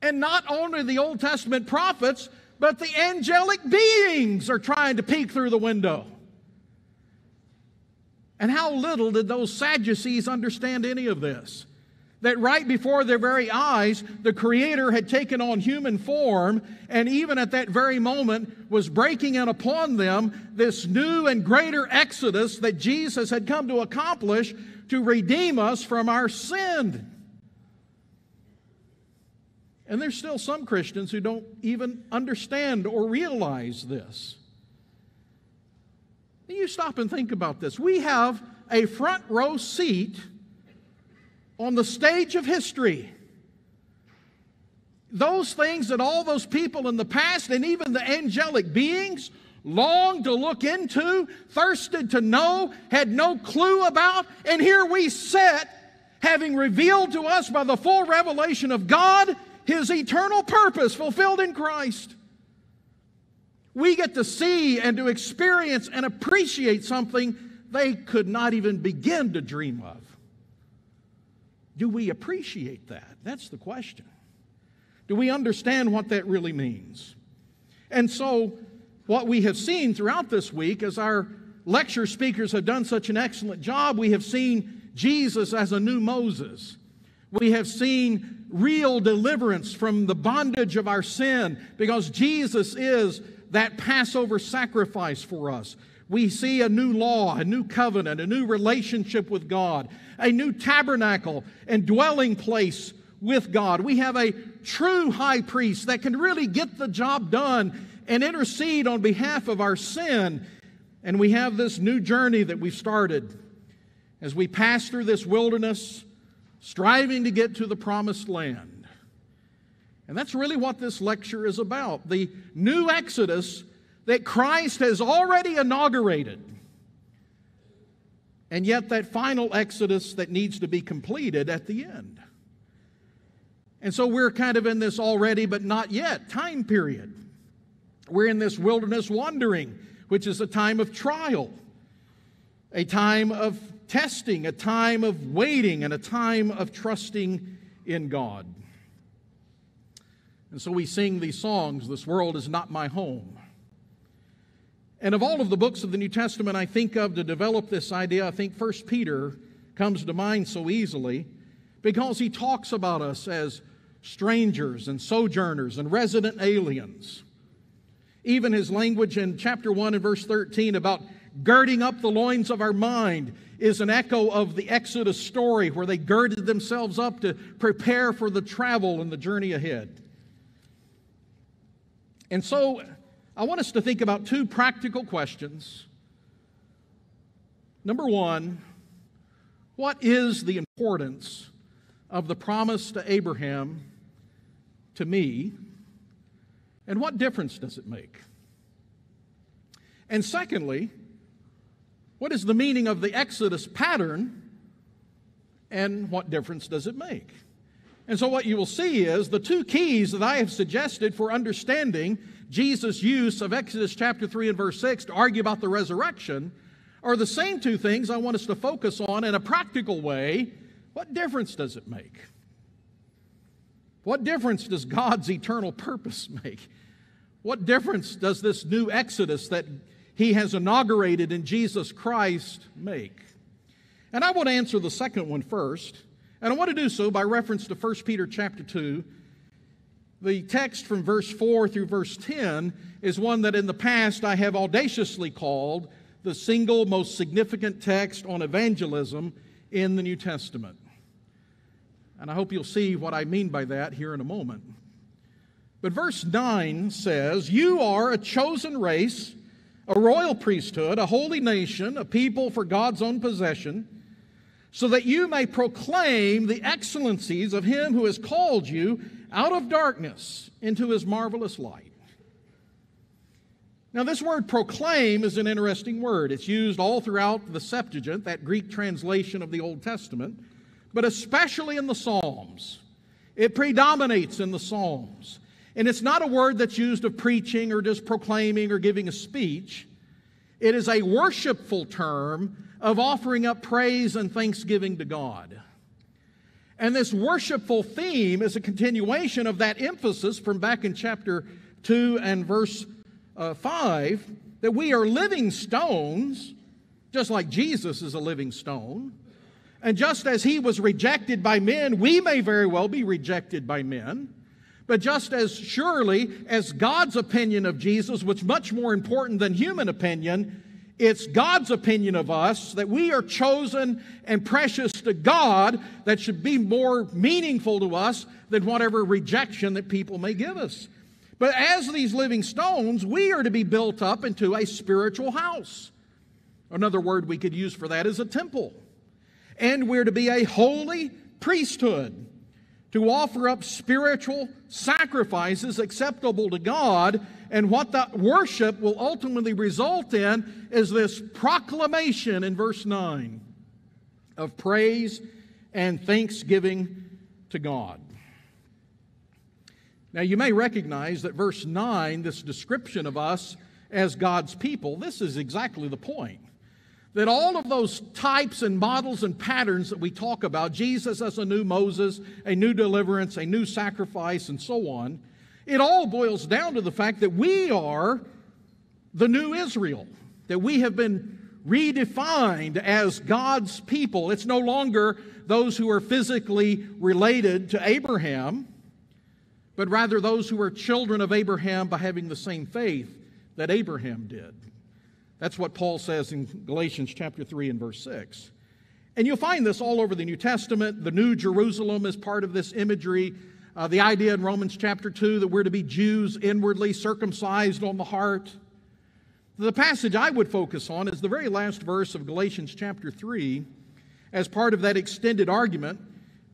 And not only the Old Testament prophets, but the angelic beings are trying to peek through the window. And how little did those Sadducees understand any of this? That right before their very eyes, the Creator had taken on human form, and even at that very moment was breaking in upon them this new and greater exodus that Jesus had come to accomplish to redeem us from our sin. And there's still some Christians who don't even understand or realize this. You stop and think about this. We have a front row seat on the stage of history. Those things that all those people in the past and even the angelic beings longed to look into, thirsted to know, had no clue about, and here we sit, having revealed to us by the full revelation of God His eternal purpose fulfilled in Christ. We get to see and to experience and appreciate something they could not even begin to dream of. Do we appreciate that? That's the question. Do we understand what that really means? And so, what we have seen throughout this week, as our lecture speakers have done such an excellent job, we have seen Jesus as a new Moses. We have seen real deliverance from the bondage of our sin because Jesus is that Passover sacrifice for us. We see a new law, a new covenant, a new relationship with God, a new tabernacle and dwelling place with God. We have a true high priest that can really get the job done and intercede on behalf of our sin. And we have this new journey that we've started as we pass through this wilderness, striving to get to the promised land. And that's really what this lecture is about the new Exodus that Christ has already inaugurated. And yet, that final Exodus that needs to be completed at the end. And so, we're kind of in this already but not yet time period. We're in this wilderness wandering, which is a time of trial, a time of testing, a time of waiting, and a time of trusting in God. And so we sing these songs This world is not my home. And of all of the books of the New Testament I think of to develop this idea, I think 1 Peter comes to mind so easily because he talks about us as strangers and sojourners and resident aliens. Even his language in chapter 1 and verse 13 about girding up the loins of our mind is an echo of the Exodus story where they girded themselves up to prepare for the travel and the journey ahead. And so I want us to think about two practical questions. Number one, what is the importance of the promise to Abraham to me? And what difference does it make? And secondly, what is the meaning of the Exodus pattern and what difference does it make? And so, what you will see is the two keys that I have suggested for understanding Jesus' use of Exodus chapter 3 and verse 6 to argue about the resurrection are the same two things I want us to focus on in a practical way. What difference does it make? What difference does God's eternal purpose make? What difference does this new Exodus that he has inaugurated in Jesus Christ make? And I want to answer the second one first, and I want to do so by reference to 1 Peter chapter 2. The text from verse 4 through verse 10 is one that in the past I have audaciously called the single most significant text on evangelism in the New Testament. And I hope you'll see what I mean by that here in a moment. But verse 9 says, You are a chosen race a royal priesthood, a holy nation, a people for God's own possession, so that you may proclaim the excellencies of him who has called you out of darkness into his marvelous light. Now, this word proclaim is an interesting word. It's used all throughout the Septuagint, that Greek translation of the Old Testament, but especially in the Psalms. It predominates in the Psalms. And it's not a word that's used of preaching or just proclaiming or giving a speech. It is a worshipful term of offering up praise and thanksgiving to God. And this worshipful theme is a continuation of that emphasis from back in chapter 2 and verse uh, 5 that we are living stones, just like Jesus is a living stone. And just as he was rejected by men, we may very well be rejected by men. But just as surely as God's opinion of Jesus was much more important than human opinion, it's God's opinion of us that we are chosen and precious to God that should be more meaningful to us than whatever rejection that people may give us. But as these living stones, we are to be built up into a spiritual house. Another word we could use for that is a temple. And we're to be a holy priesthood to offer up spiritual sacrifices acceptable to God. And what that worship will ultimately result in is this proclamation in verse 9 of praise and thanksgiving to God. Now, you may recognize that verse 9, this description of us as God's people, this is exactly the point. That all of those types and models and patterns that we talk about, Jesus as a new Moses, a new deliverance, a new sacrifice, and so on, it all boils down to the fact that we are the new Israel, that we have been redefined as God's people. It's no longer those who are physically related to Abraham, but rather those who are children of Abraham by having the same faith that Abraham did. That's what Paul says in Galatians chapter 3 and verse 6. And you'll find this all over the New Testament. The New Jerusalem is part of this imagery. Uh, the idea in Romans chapter 2 that we're to be Jews inwardly, circumcised on the heart. The passage I would focus on is the very last verse of Galatians chapter 3 as part of that extended argument.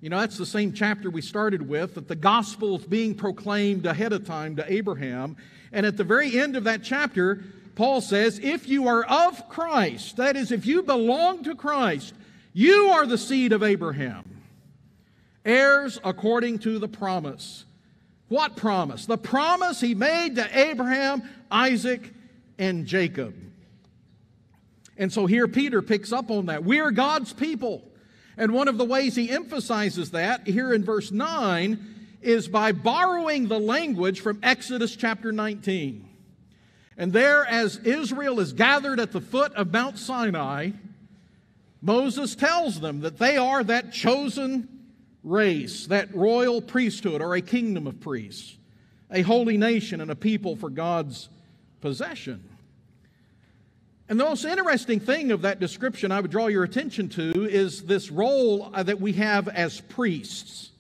You know, that's the same chapter we started with, that the gospel is being proclaimed ahead of time to Abraham. And at the very end of that chapter, Paul says, if you are of Christ, that is, if you belong to Christ, you are the seed of Abraham, heirs according to the promise. What promise? The promise he made to Abraham, Isaac, and Jacob. And so here Peter picks up on that. We're God's people. And one of the ways he emphasizes that here in verse 9 is by borrowing the language from Exodus chapter 19. And there, as Israel is gathered at the foot of Mount Sinai, Moses tells them that they are that chosen race, that royal priesthood, or a kingdom of priests, a holy nation and a people for God's possession. And the most interesting thing of that description I would draw your attention to is this role uh, that we have as priests.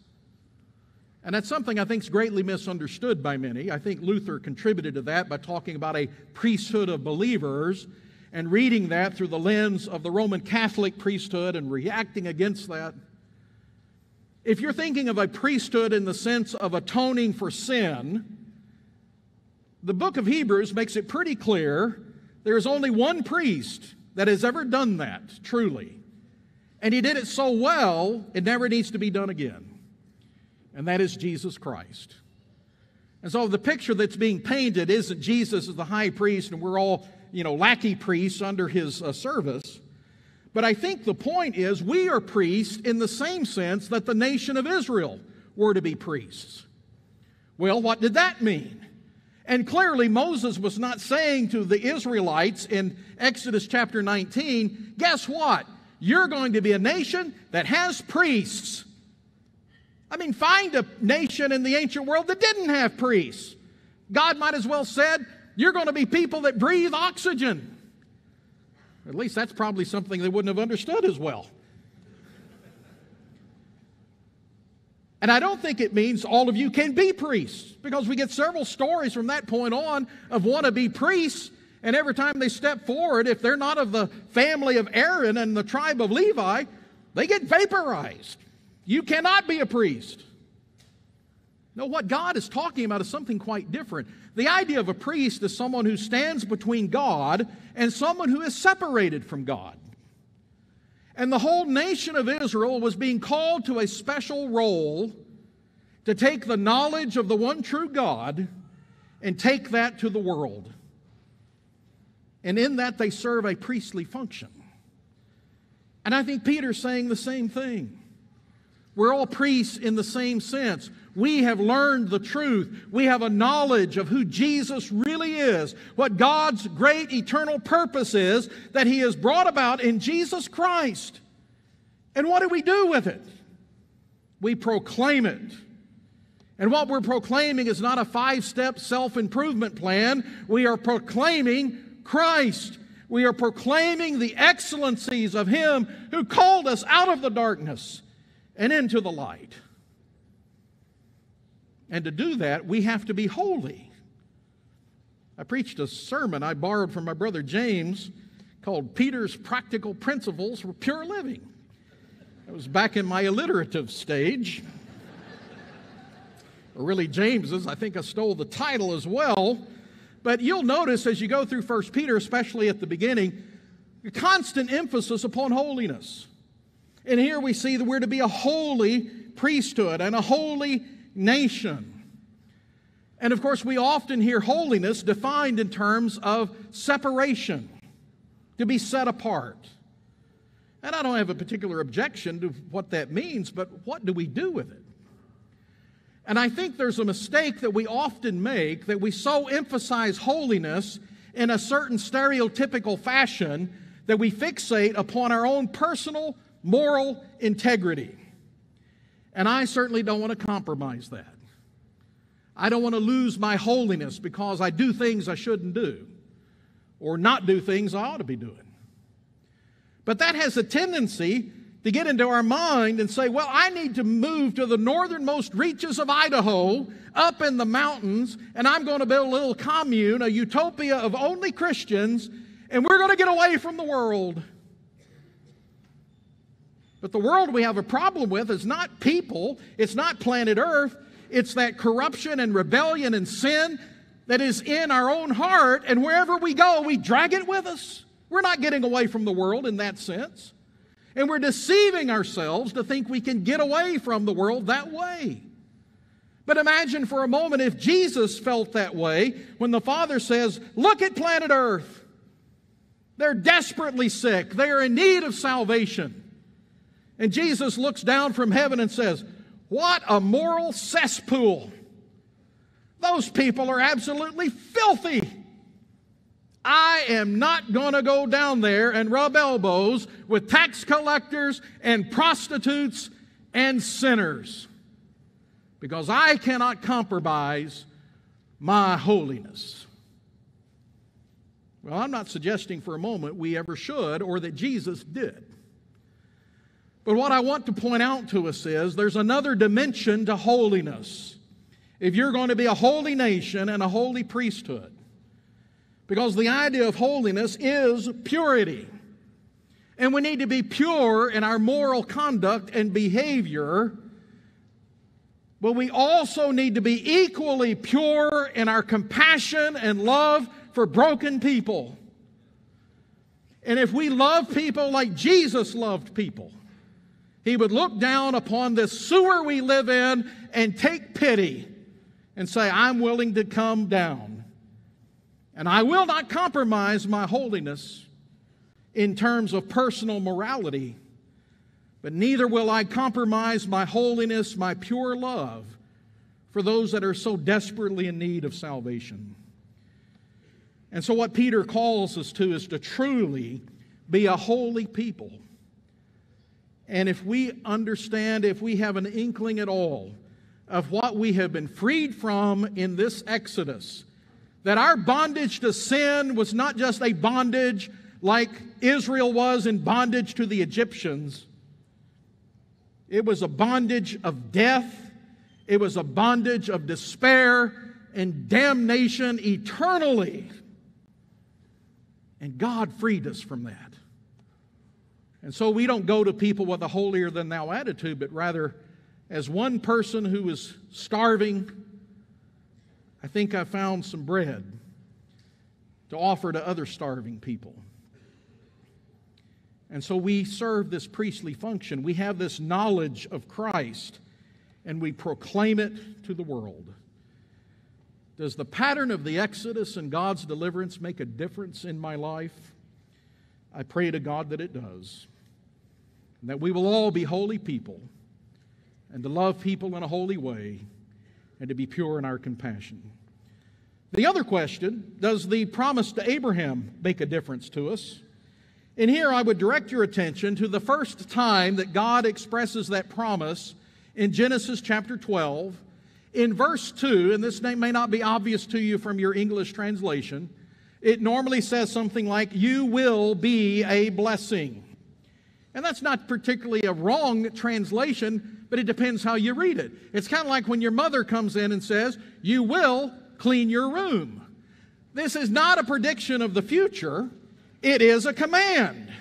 And that's something I think is greatly misunderstood by many. I think Luther contributed to that by talking about a priesthood of believers and reading that through the lens of the Roman Catholic priesthood and reacting against that. If you're thinking of a priesthood in the sense of atoning for sin, the book of Hebrews makes it pretty clear there's only one priest that has ever done that, truly. And he did it so well, it never needs to be done again and that is Jesus Christ. And so the picture that's being painted isn't Jesus as the high priest and we're all, you know, lackey priests under his uh, service. But I think the point is we are priests in the same sense that the nation of Israel were to be priests. Well, what did that mean? And clearly, Moses was not saying to the Israelites in Exodus chapter 19, guess what? You're going to be a nation that has priests. I mean, find a nation in the ancient world that didn't have priests. God might as well said, you're going to be people that breathe oxygen. At least that's probably something they wouldn't have understood as well. And I don't think it means all of you can be priests, because we get several stories from that point on of wannabe priests, and every time they step forward, if they're not of the family of Aaron and the tribe of Levi, they get vaporized. You cannot be a priest. No, what God is talking about is something quite different. The idea of a priest is someone who stands between God and someone who is separated from God. And the whole nation of Israel was being called to a special role to take the knowledge of the one true God and take that to the world. And in that, they serve a priestly function. And I think Peter's saying the same thing. We're all priests in the same sense. We have learned the truth. We have a knowledge of who Jesus really is, what God's great eternal purpose is that He has brought about in Jesus Christ. And what do we do with it? We proclaim it. And what we're proclaiming is not a five step self improvement plan. We are proclaiming Christ. We are proclaiming the excellencies of Him who called us out of the darkness and into the light. And to do that, we have to be holy. I preached a sermon I borrowed from my brother James called Peter's Practical Principles for Pure Living. It was back in my alliterative stage. or really James's. I think I stole the title as well. But you'll notice as you go through 1 Peter, especially at the beginning, a constant emphasis upon holiness. And here we see that we're to be a holy priesthood and a holy nation. And of course, we often hear holiness defined in terms of separation. to be set apart. And I don't have a particular objection to what that means, but what do we do with it? And I think there's a mistake that we often make that we so emphasize holiness in a certain stereotypical fashion that we fixate upon our own personal moral integrity. And I certainly don't want to compromise that. I don't want to lose my holiness because I do things I shouldn't do or not do things I ought to be doing. But that has a tendency to get into our mind and say, well, I need to move to the northernmost reaches of Idaho, up in the mountains, and I'm going to build a little commune, a utopia of only Christians, and we're going to get away from the world. But the world we have a problem with is not people, it's not planet Earth, it's that corruption and rebellion and sin that is in our own heart, and wherever we go, we drag it with us. We're not getting away from the world in that sense. And we're deceiving ourselves to think we can get away from the world that way. But imagine for a moment if Jesus felt that way when the Father says, Look at planet Earth. They're desperately sick, they are in need of salvation. And Jesus looks down from heaven and says, What a moral cesspool! Those people are absolutely filthy. I am not going to go down there and rub elbows with tax collectors and prostitutes and sinners because I cannot compromise my holiness. Well, I'm not suggesting for a moment we ever should or that Jesus did. But what I want to point out to us is there's another dimension to holiness. If you're going to be a holy nation and a holy priesthood, because the idea of holiness is purity. And we need to be pure in our moral conduct and behavior, but we also need to be equally pure in our compassion and love for broken people. And if we love people like Jesus loved people, he would look down upon this sewer we live in and take pity and say, I'm willing to come down. And I will not compromise my holiness in terms of personal morality, but neither will I compromise my holiness, my pure love for those that are so desperately in need of salvation. And so, what Peter calls us to is to truly be a holy people. And if we understand, if we have an inkling at all of what we have been freed from in this Exodus, that our bondage to sin was not just a bondage like Israel was in bondage to the Egyptians, it was a bondage of death, it was a bondage of despair and damnation eternally. And God freed us from that. And so we don't go to people with a holier than thou attitude, but rather as one person who was starving, I think I found some bread to offer to other starving people. And so we serve this priestly function. We have this knowledge of Christ and we proclaim it to the world. Does the pattern of the Exodus and God's deliverance make a difference in my life? I pray to God that it does. That we will all be holy people and to love people in a holy way and to be pure in our compassion. The other question does the promise to Abraham make a difference to us? And here I would direct your attention to the first time that God expresses that promise in Genesis chapter 12. In verse 2, and this name may not be obvious to you from your English translation, it normally says something like, You will be a blessing. And that's not particularly a wrong translation, but it depends how you read it. It's kind of like when your mother comes in and says, You will clean your room. This is not a prediction of the future, it is a command.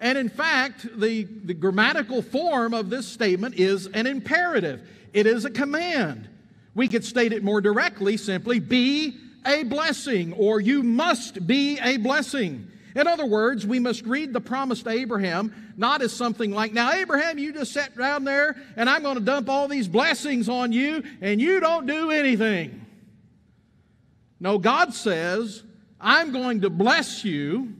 And in fact, the, the grammatical form of this statement is an imperative, it is a command. We could state it more directly simply be a blessing, or you must be a blessing. In other words, we must read the promise to Abraham not as something like, now, Abraham, you just sat down there and I'm going to dump all these blessings on you and you don't do anything. No, God says, I'm going to bless you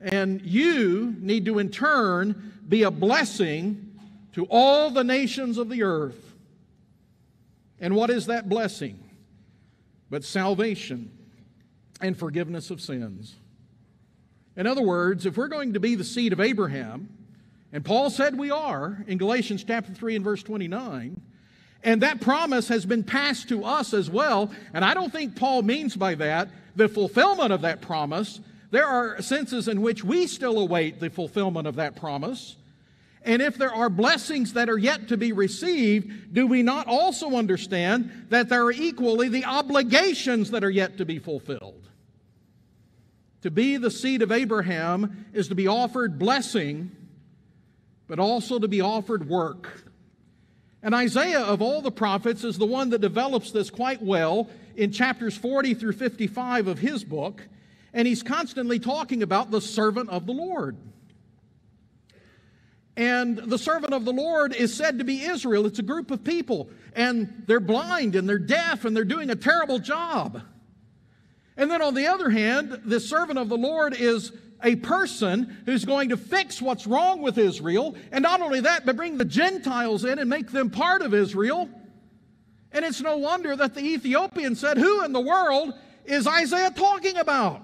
And you need to, in turn, be a blessing to all the nations of the earth. And what is that blessing? But salvation and forgiveness of sins. In other words, if we're going to be the seed of Abraham, and Paul said we are in Galatians chapter 3 and verse 29, and that promise has been passed to us as well. And I don't think Paul means by that the fulfillment of that promise. There are senses in which we still await the fulfillment of that promise. And if there are blessings that are yet to be received, do we not also understand that there are equally the obligations that are yet to be fulfilled? To be the seed of Abraham is to be offered blessing, but also to be offered work. And Isaiah, of all the prophets, is the one that develops this quite well in chapters 40 through 55 of his book. And he's constantly talking about the servant of the Lord. And the servant of the Lord is said to be Israel. It's a group of people, and they're blind and they're deaf and they're doing a terrible job. And then on the other hand, the servant of the Lord is a person who's going to fix what's wrong with Israel. And not only that, but bring the Gentiles in and make them part of Israel. And it's no wonder that the Ethiopian said, Who in the world is Isaiah talking about?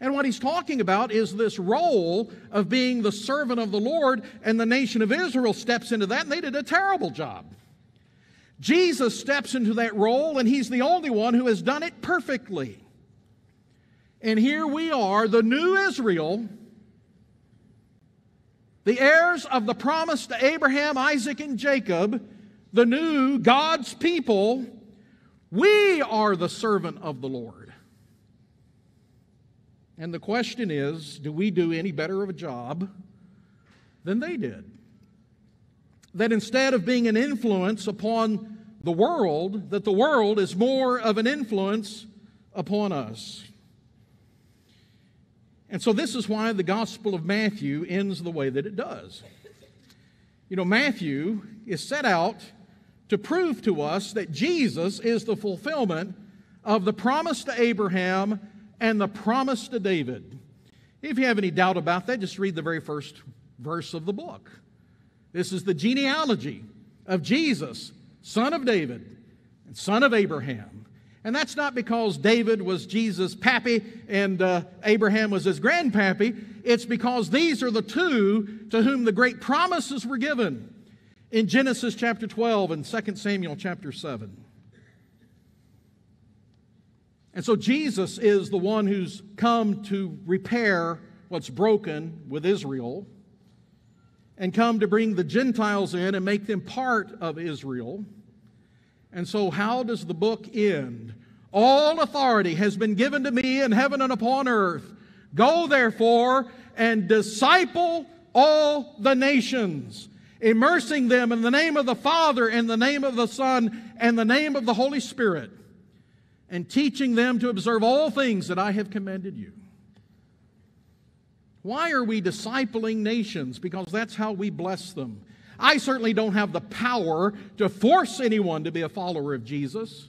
And what he's talking about is this role of being the servant of the Lord, and the nation of Israel steps into that, and they did a terrible job. Jesus steps into that role, and he's the only one who has done it perfectly. And here we are, the new Israel, the heirs of the promise to Abraham, Isaac, and Jacob, the new God's people. We are the servant of the Lord. And the question is do we do any better of a job than they did? That instead of being an influence upon the world, that the world is more of an influence upon us. And so, this is why the Gospel of Matthew ends the way that it does. You know, Matthew is set out to prove to us that Jesus is the fulfillment of the promise to Abraham and the promise to David. If you have any doubt about that, just read the very first verse of the book. This is the genealogy of Jesus, son of David and son of Abraham. And that's not because David was Jesus' pappy and uh, Abraham was his grandpappy. It's because these are the two to whom the great promises were given in Genesis chapter 12 and 2 Samuel chapter 7. And so Jesus is the one who's come to repair what's broken with Israel and come to bring the Gentiles in and make them part of Israel. And so, how does the book end? All authority has been given to me in heaven and upon earth. Go therefore and disciple all the nations, immersing them in the name of the Father, and the name of the Son, and the name of the Holy Spirit and teaching them to observe all things that I have commanded you. Why are we discipling nations? Because that's how we bless them. I certainly don't have the power to force anyone to be a follower of Jesus.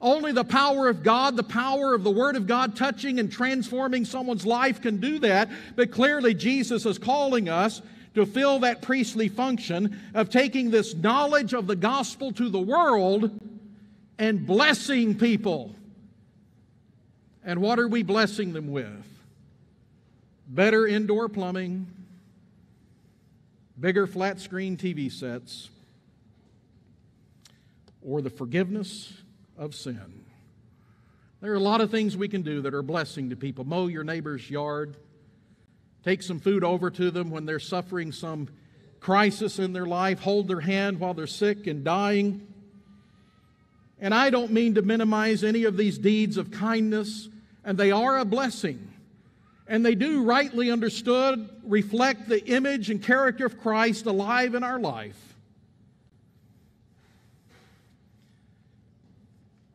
Only the power of God, the power of the Word of God touching and transforming someone's life can do that. But clearly, Jesus is calling us to fill that priestly function of taking this knowledge of the gospel to the world and blessing people. And what are we blessing them with? Better indoor plumbing, bigger flat screen TV sets, or the forgiveness of sin. There are a lot of things we can do that are blessing to people. Mow your neighbor's yard, take some food over to them when they're suffering some crisis in their life, hold their hand while they're sick and dying. And I don't mean to minimize any of these deeds of kindness, and they are a blessing. And they do, rightly understood, reflect the image and character of Christ alive in our life.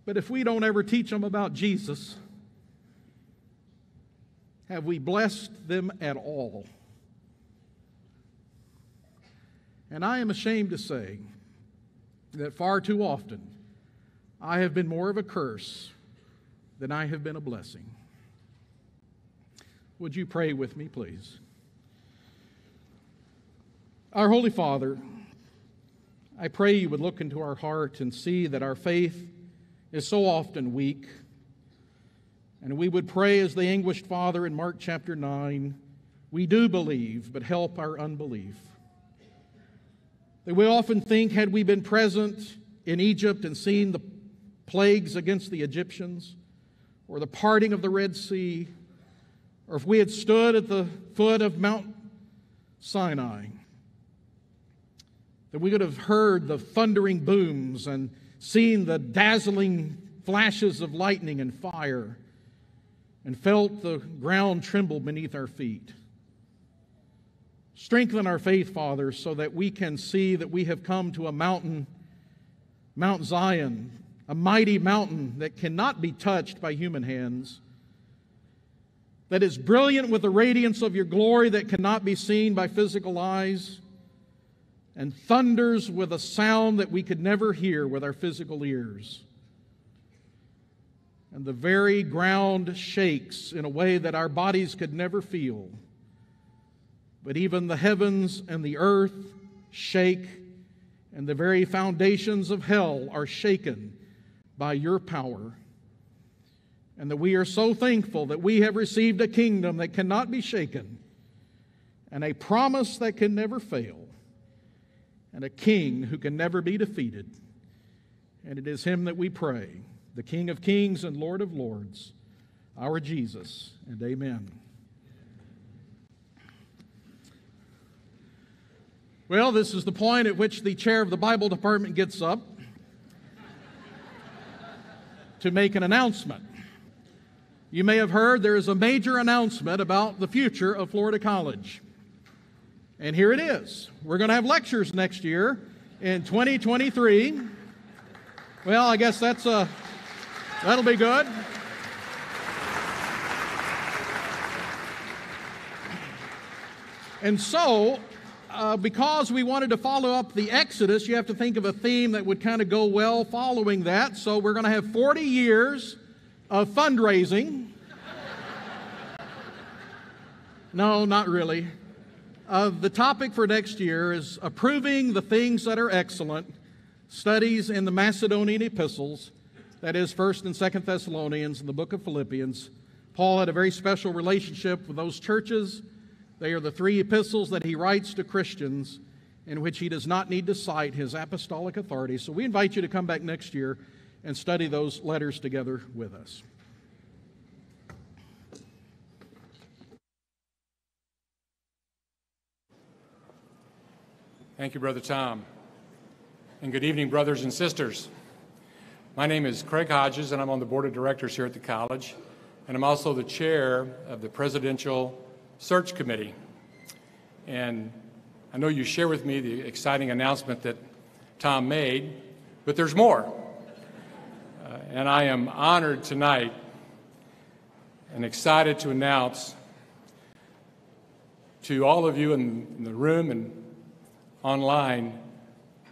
But if we don't ever teach them about Jesus, have we blessed them at all? And I am ashamed to say that far too often I have been more of a curse than I have been a blessing. Would you pray with me, please? Our Holy Father, I pray you would look into our heart and see that our faith is so often weak. And we would pray as the anguished Father in Mark chapter 9 we do believe, but help our unbelief. That we often think, had we been present in Egypt and seen the plagues against the Egyptians, or the parting of the Red Sea, or if we had stood at the foot of Mount Sinai, that we could have heard the thundering booms and seen the dazzling flashes of lightning and fire and felt the ground tremble beneath our feet. Strengthen our faith, Father, so that we can see that we have come to a mountain, Mount Zion, a mighty mountain that cannot be touched by human hands, that is brilliant with the radiance of your glory that cannot be seen by physical eyes, and thunders with a sound that we could never hear with our physical ears. And the very ground shakes in a way that our bodies could never feel. But even the heavens and the earth shake, and the very foundations of hell are shaken by your power. And that we are so thankful that we have received a kingdom that cannot be shaken, and a promise that can never fail, and a king who can never be defeated. And it is him that we pray, the King of kings and Lord of lords, our Jesus, and amen. Well, this is the point at which the chair of the Bible department gets up to make an announcement. You may have heard there is a major announcement about the future of Florida College. And here it is. We're going to have lectures next year in 2023. Well, I guess that's a uh, that'll be good. And so uh, because we wanted to follow up the Exodus, you have to think of a theme that would kind of go well following that. So we're going to have 40 years of fundraising. no, not really. Uh, the topic for next year is approving the things that are excellent, studies in the Macedonian epistles, that is, 1st and 2nd Thessalonians and the book of Philippians. Paul had a very special relationship with those churches they are the three epistles that he writes to Christians in which he does not need to cite his apostolic authority. So we invite you to come back next year and study those letters together with us. Thank you, Brother Tom. And good evening, brothers and sisters. My name is Craig Hodges, and I'm on the board of directors here at the college. And I'm also the chair of the Presidential search committee. And I know you share with me the exciting announcement that Tom made, but there's more. And I am honored tonight and excited to announce to all of you in the room and online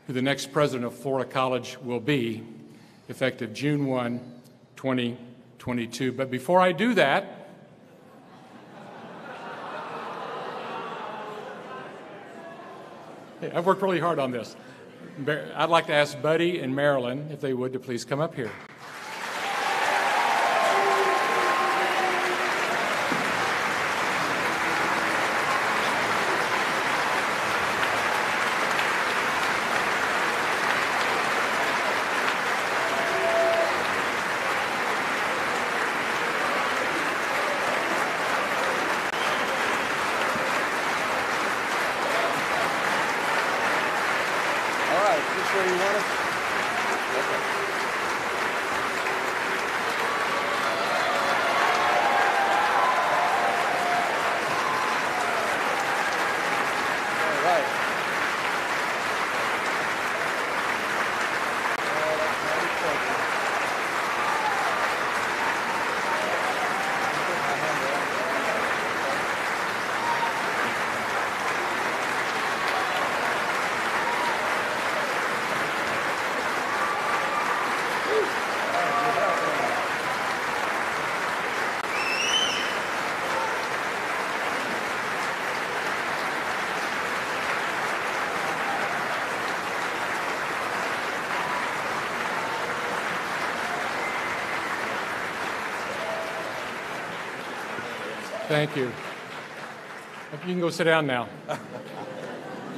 who the next president of Florida College will be, effective June 1, 2022. But before I do that, I've worked really hard on this. I'd like to ask Buddy and Marilyn, if they would, to please come up here. Thank you. You can go sit down now.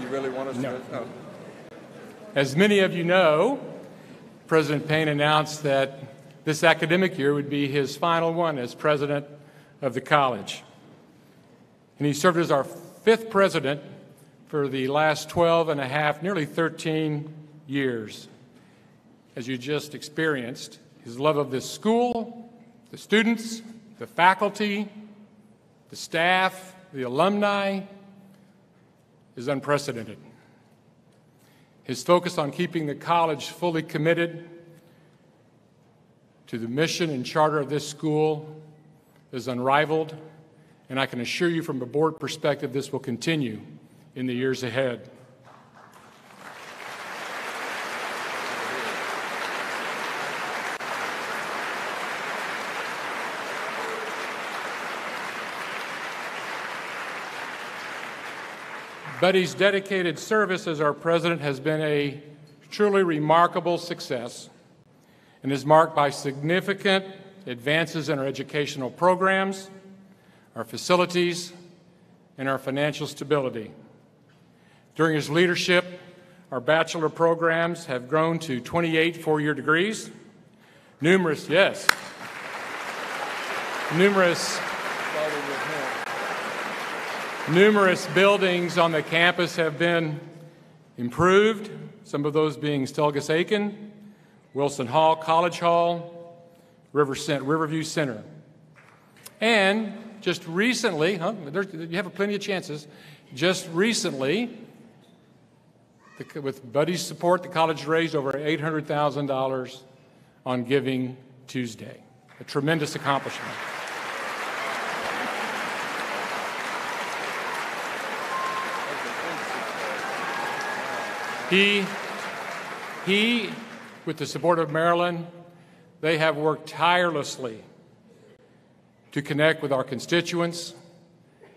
You really want us No. to? Oh. As many of you know, President Payne announced that this academic year would be his final one as president of the college. And he served as our fifth president for the last 12 and a half, nearly 13 years. As you just experienced, his love of this school, the students, the faculty, the staff, the alumni is unprecedented. His focus on keeping the college fully committed to the mission and charter of this school is unrivaled, and I can assure you from a board perspective this will continue in the years ahead. Buddy's dedicated service as our president has been a truly remarkable success and is marked by significant advances in our educational programs, our facilities, and our financial stability. During his leadership, our bachelor programs have grown to 28 four year degrees, numerous, yes, numerous Numerous buildings on the campus have been improved, some of those being Stelgus Aiken, Wilson Hall, College Hall, River Cent- Riverview Center. And just recently, huh, you have plenty of chances, just recently, the, with Buddy's support, the college raised over $800,000 on Giving Tuesday. A tremendous accomplishment. He, he, with the support of Marilyn, they have worked tirelessly to connect with our constituents,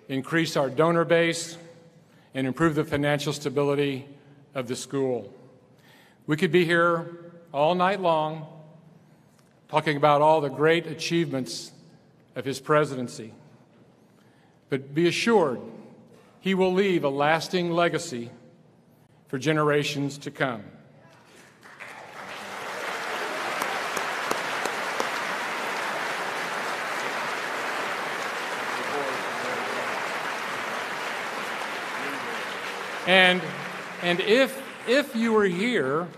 increase our donor base, and improve the financial stability of the school. We could be here all night long talking about all the great achievements of his presidency. But be assured, he will leave a lasting legacy for generations to come. And, and if, if you were here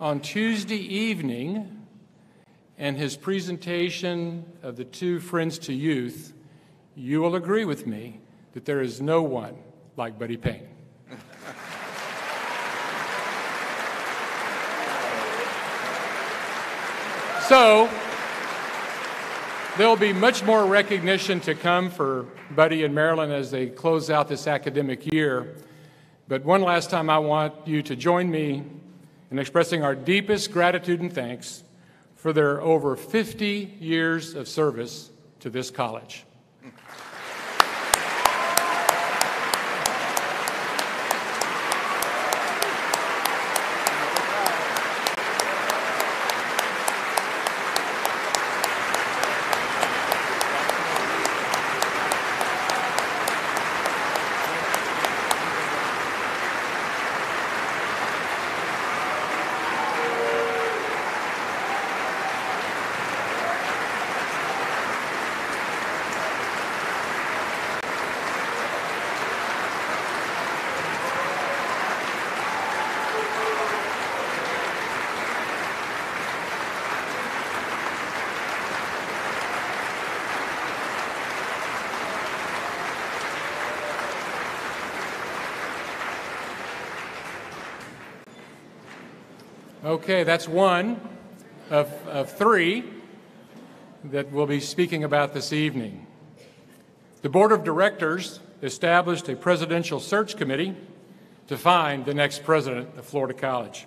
on Tuesday evening and his presentation of the two Friends to Youth, you will agree with me that there is no one like Buddy Payne. So, there'll be much more recognition to come for Buddy and Marilyn as they close out this academic year. But one last time, I want you to join me in expressing our deepest gratitude and thanks for their over 50 years of service to this college. Okay, that's one of, of three that we'll be speaking about this evening. The Board of Directors established a presidential search committee to find the next president of Florida College.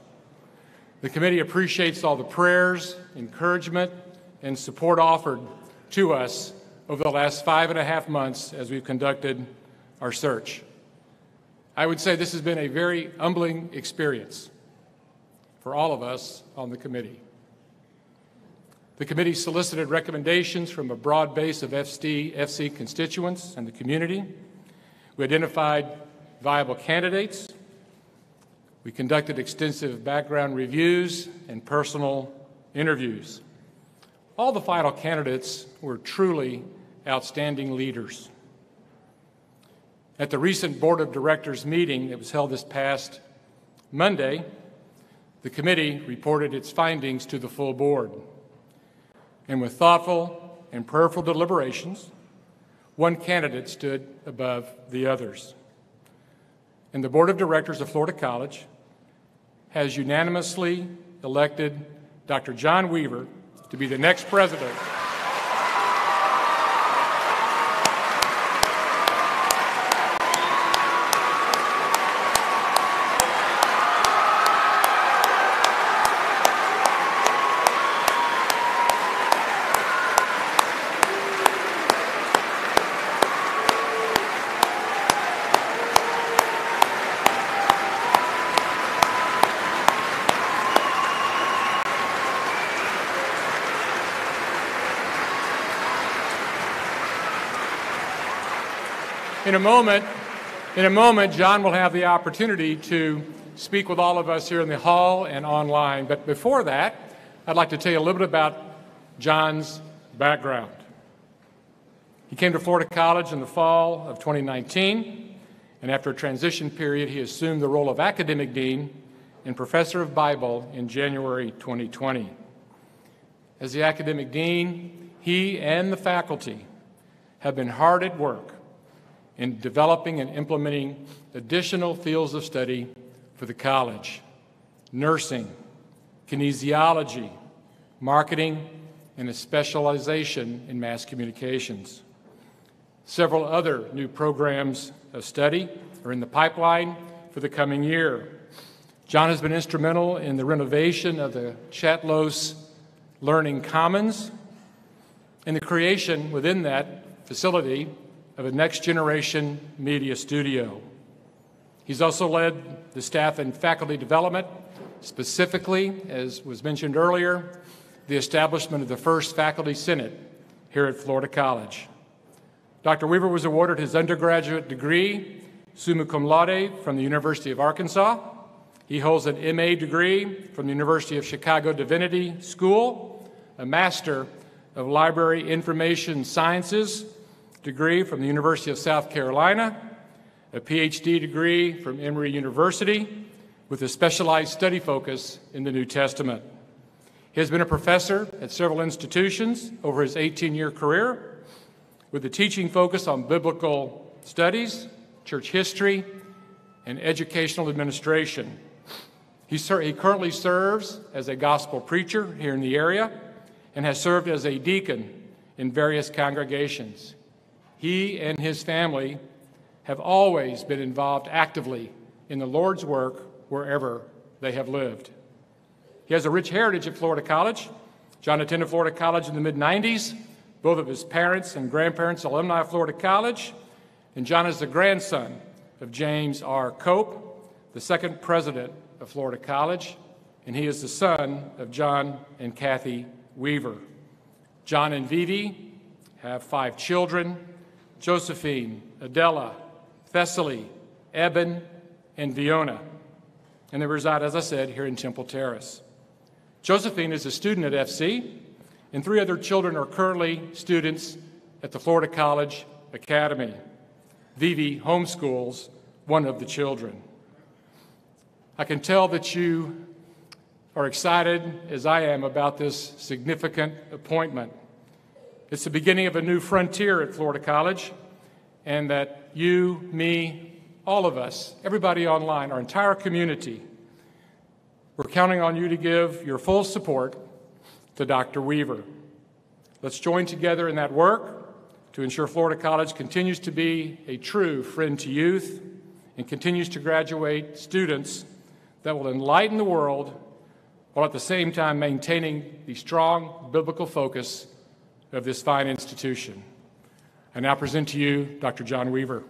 The committee appreciates all the prayers, encouragement, and support offered to us over the last five and a half months as we've conducted our search. I would say this has been a very humbling experience for all of us on the committee. The committee solicited recommendations from a broad base of FD, FC constituents and the community. We identified viable candidates. We conducted extensive background reviews and personal interviews. All the final candidates were truly outstanding leaders. At the recent Board of Directors meeting that was held this past Monday, the committee reported its findings to the full board. And with thoughtful and prayerful deliberations, one candidate stood above the others. And the Board of Directors of Florida College has unanimously elected Dr. John Weaver to be the next president. Moment, in a moment, John will have the opportunity to speak with all of us here in the hall and online. But before that, I'd like to tell you a little bit about John's background. He came to Florida College in the fall of 2019, and after a transition period, he assumed the role of academic dean and professor of Bible in January 2020. As the academic dean, he and the faculty have been hard at work in developing and implementing additional fields of study for the college nursing, kinesiology, marketing, and a specialization in mass communications. Several other new programs of study are in the pipeline for the coming year. John has been instrumental in the renovation of the Chatlos Learning Commons and the creation within that facility of a next generation media studio. He's also led the staff and faculty development, specifically, as was mentioned earlier, the establishment of the first faculty senate here at Florida College. Dr. Weaver was awarded his undergraduate degree, summa cum laude, from the University of Arkansas. He holds an MA degree from the University of Chicago Divinity School, a Master of Library Information Sciences degree from the University of South Carolina, a PhD degree from Emory University with a specialized study focus in the New Testament. He has been a professor at several institutions over his 18 year career with a teaching focus on biblical studies, church history, and educational administration. He, he, currently serves as a gospel preacher here in the area and has served as a deacon in various congregations. He and his family have always been involved actively in the Lord's work wherever they have lived. He has a rich heritage at Florida College. John attended Florida College in the mid 90s. Both of his parents and grandparents alumni of Florida College. And John is the grandson of James R. Cope, the second president of Florida College, and he is the son of John and Kathy Weaver. John and Vivi have five children Josephine, Adela, Thessaly, Eben, and Viona. And they reside, as I said, here in Temple Terrace. Josephine is a student at FC, and three other children are currently students at the Florida College Academy. Vivi homeschools one of the children. I can tell that you are excited, as I am, about this significant appointment. It's the beginning of a new frontier at Florida College, and that you, me, all of us, everybody online, our entire community, we're counting on you to give your full support to Dr. Weaver. Let's join together in that work to ensure Florida College continues to be a true friend to youth and continues to graduate students that will enlighten the world while at the same time maintaining the strong biblical focus of this fine institution. I now present to you Dr. John Weaver.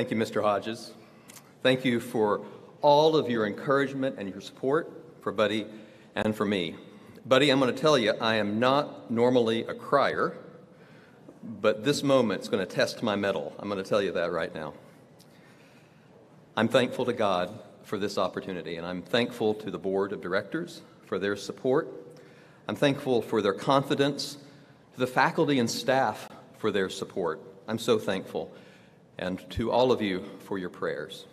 Thank you, Mr. Hodges. Thank you for all of your encouragement and your support for Buddy and for me. Buddy, I'm going to tell you, I am not normally a crier, but this moment is going to test my mettle. I'm going to tell you that right now. I'm thankful to God for this opportunity, and I'm thankful to the board of directors for their support. I'm thankful for their confidence, to the faculty and staff for their support. I'm so thankful, and to all of you for your prayers.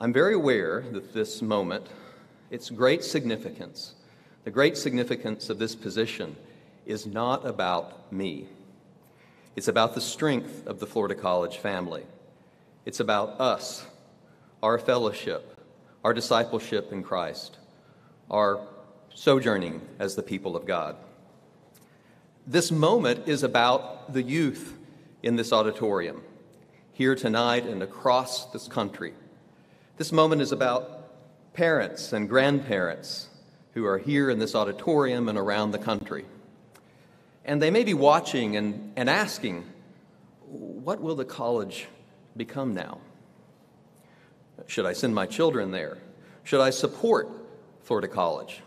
I'm very aware that this moment, its great significance, the great significance of this position is not about me. It's about the strength of the Florida College family. It's about us, our fellowship, our discipleship in Christ, our sojourning as the people of God. This moment is about the youth in this auditorium, here tonight and across this country. This moment is about parents and grandparents who are here in this auditorium and around the country. And they may be watching and, and asking, what will the college become now? Should I send my children there? Should I support Florida College?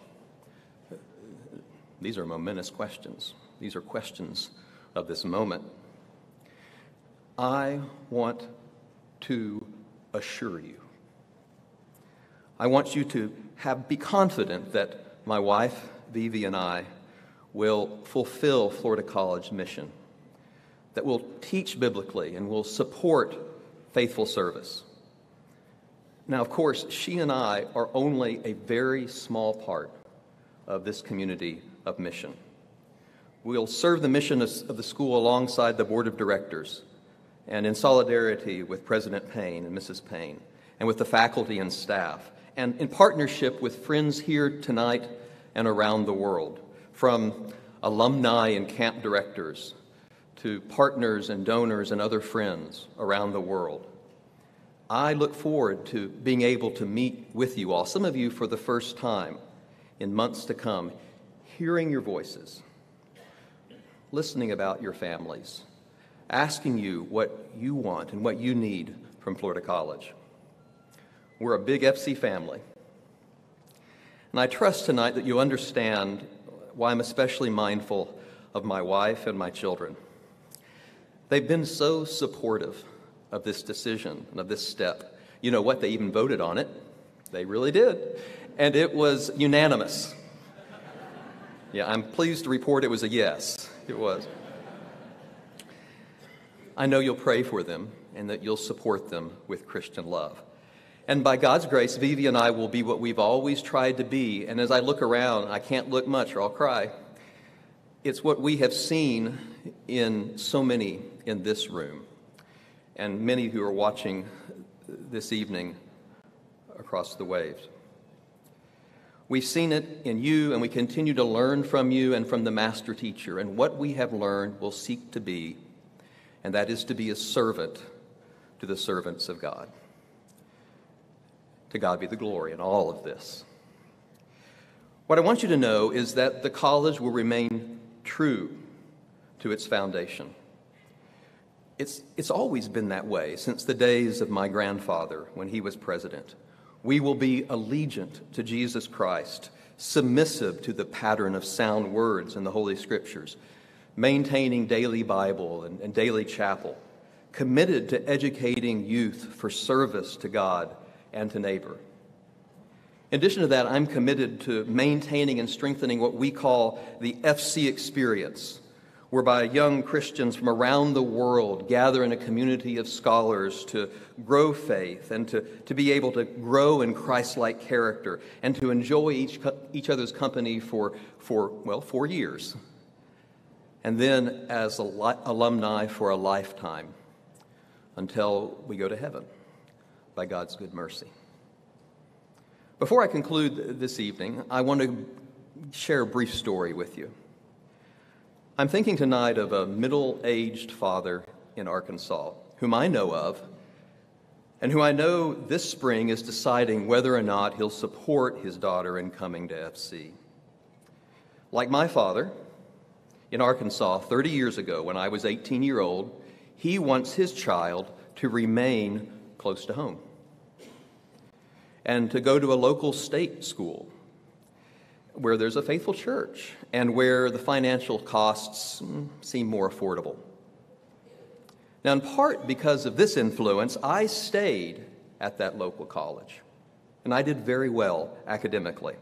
These are momentous questions. These are questions of this moment. I want to assure you. I want you to have, be confident that my wife, Vivi, and I will fulfill Florida College mission, that we'll teach biblically and will support faithful service. Now, of course, she and I are only a very small part of this community of mission. We'll serve the mission of the school alongside the board of directors and in solidarity with President Payne and Mrs. Payne and with the faculty and staff and in partnership with friends here tonight and around the world, from alumni and camp directors to partners and donors and other friends around the world. I look forward to being able to meet with you all, some of you for the first time in months to come, hearing your voices listening about your families, asking you what you want and what you need from Florida College. We're a big FC family. And I trust tonight that you understand why I'm especially mindful of my wife and my children. They've been so supportive of this decision and of this step. You know what? They even voted on it. They really did. And it was unanimous. Yeah, I'm pleased to report it was a yes. It was. I know you'll pray for them and that you'll support them with Christian love. And by God's grace, Vivi and I will be what we've always tried to be. And as I look around, I can't look much or I'll cry. It's what we have seen in so many in this room and many who are watching this evening across the waves. We've seen it in you, and we continue to learn from you and from the master teacher. And what we have learned, we'll seek to be, and that is to be a servant to the servants of God. To God be the glory in all of this. What I want you to know is that the college will remain true to its foundation. It's, it's always been that way since the days of my grandfather when he was president we will be allegiant to Jesus Christ, submissive to the pattern of sound words in the Holy Scriptures, maintaining daily Bible and, and daily chapel, committed to educating youth for service to God and to neighbor. In addition to that, I'm committed to maintaining and strengthening what we call the FC experience whereby young Christians from around the world gather in a community of scholars to grow faith and to, to be able to grow in Christ like character and to enjoy each, each other's company for, for, well, four years. And then as li- alumni for a lifetime until we go to heaven by God's good mercy. Before I conclude this evening, I want to share a brief story with you. I'm thinking tonight of a middle aged father in Arkansas whom I know of and who I know this spring is deciding whether or not he'll support his daughter in coming to FC. Like my father in Arkansas 30 years ago when I was 18 year old, he wants his child to remain close to home and to go to a local state school where there's a faithful church and where the financial costs seem more affordable. Now, in part because of this influence, I stayed at that local college, and I did very well academically.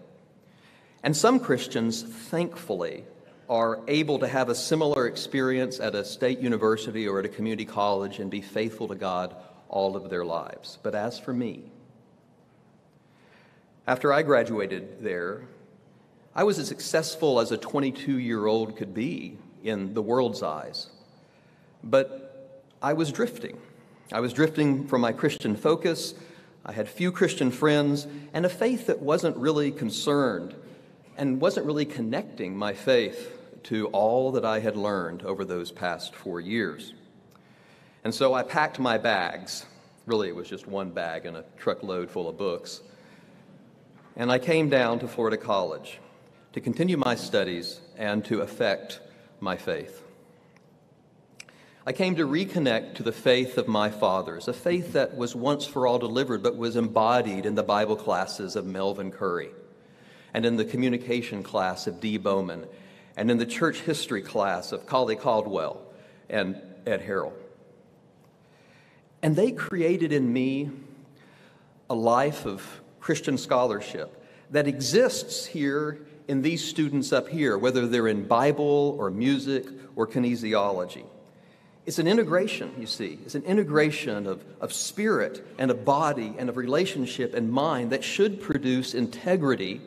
And some Christians, thankfully, are able to have a similar experience at a state university or at a community college and be faithful to God all of their lives. But as for me, after I graduated there, I was as successful as a 22 year old could be in the world's eyes. But I was drifting. I was drifting from my Christian focus. I had few Christian friends and a faith that wasn't really concerned and wasn't really connecting my faith to all that I had learned over those past four years. And so I packed my bags. Really, it was just one bag and a truckload full of books. And I came down to Florida College to continue my studies and to affect my faith. I came to reconnect to the faith of my fathers, a faith that was once for all delivered but was embodied in the Bible classes of Melvin Curry and in the communication class of Dee Bowman and in the church history class of Colly Caldwell and Ed Harrell. And they created in me a life of Christian scholarship that exists here in these students up here, whether they're in Bible or music or kinesiology. It's an integration, you see. It's an integration of, of spirit and of body and of relationship and mind that should produce integrity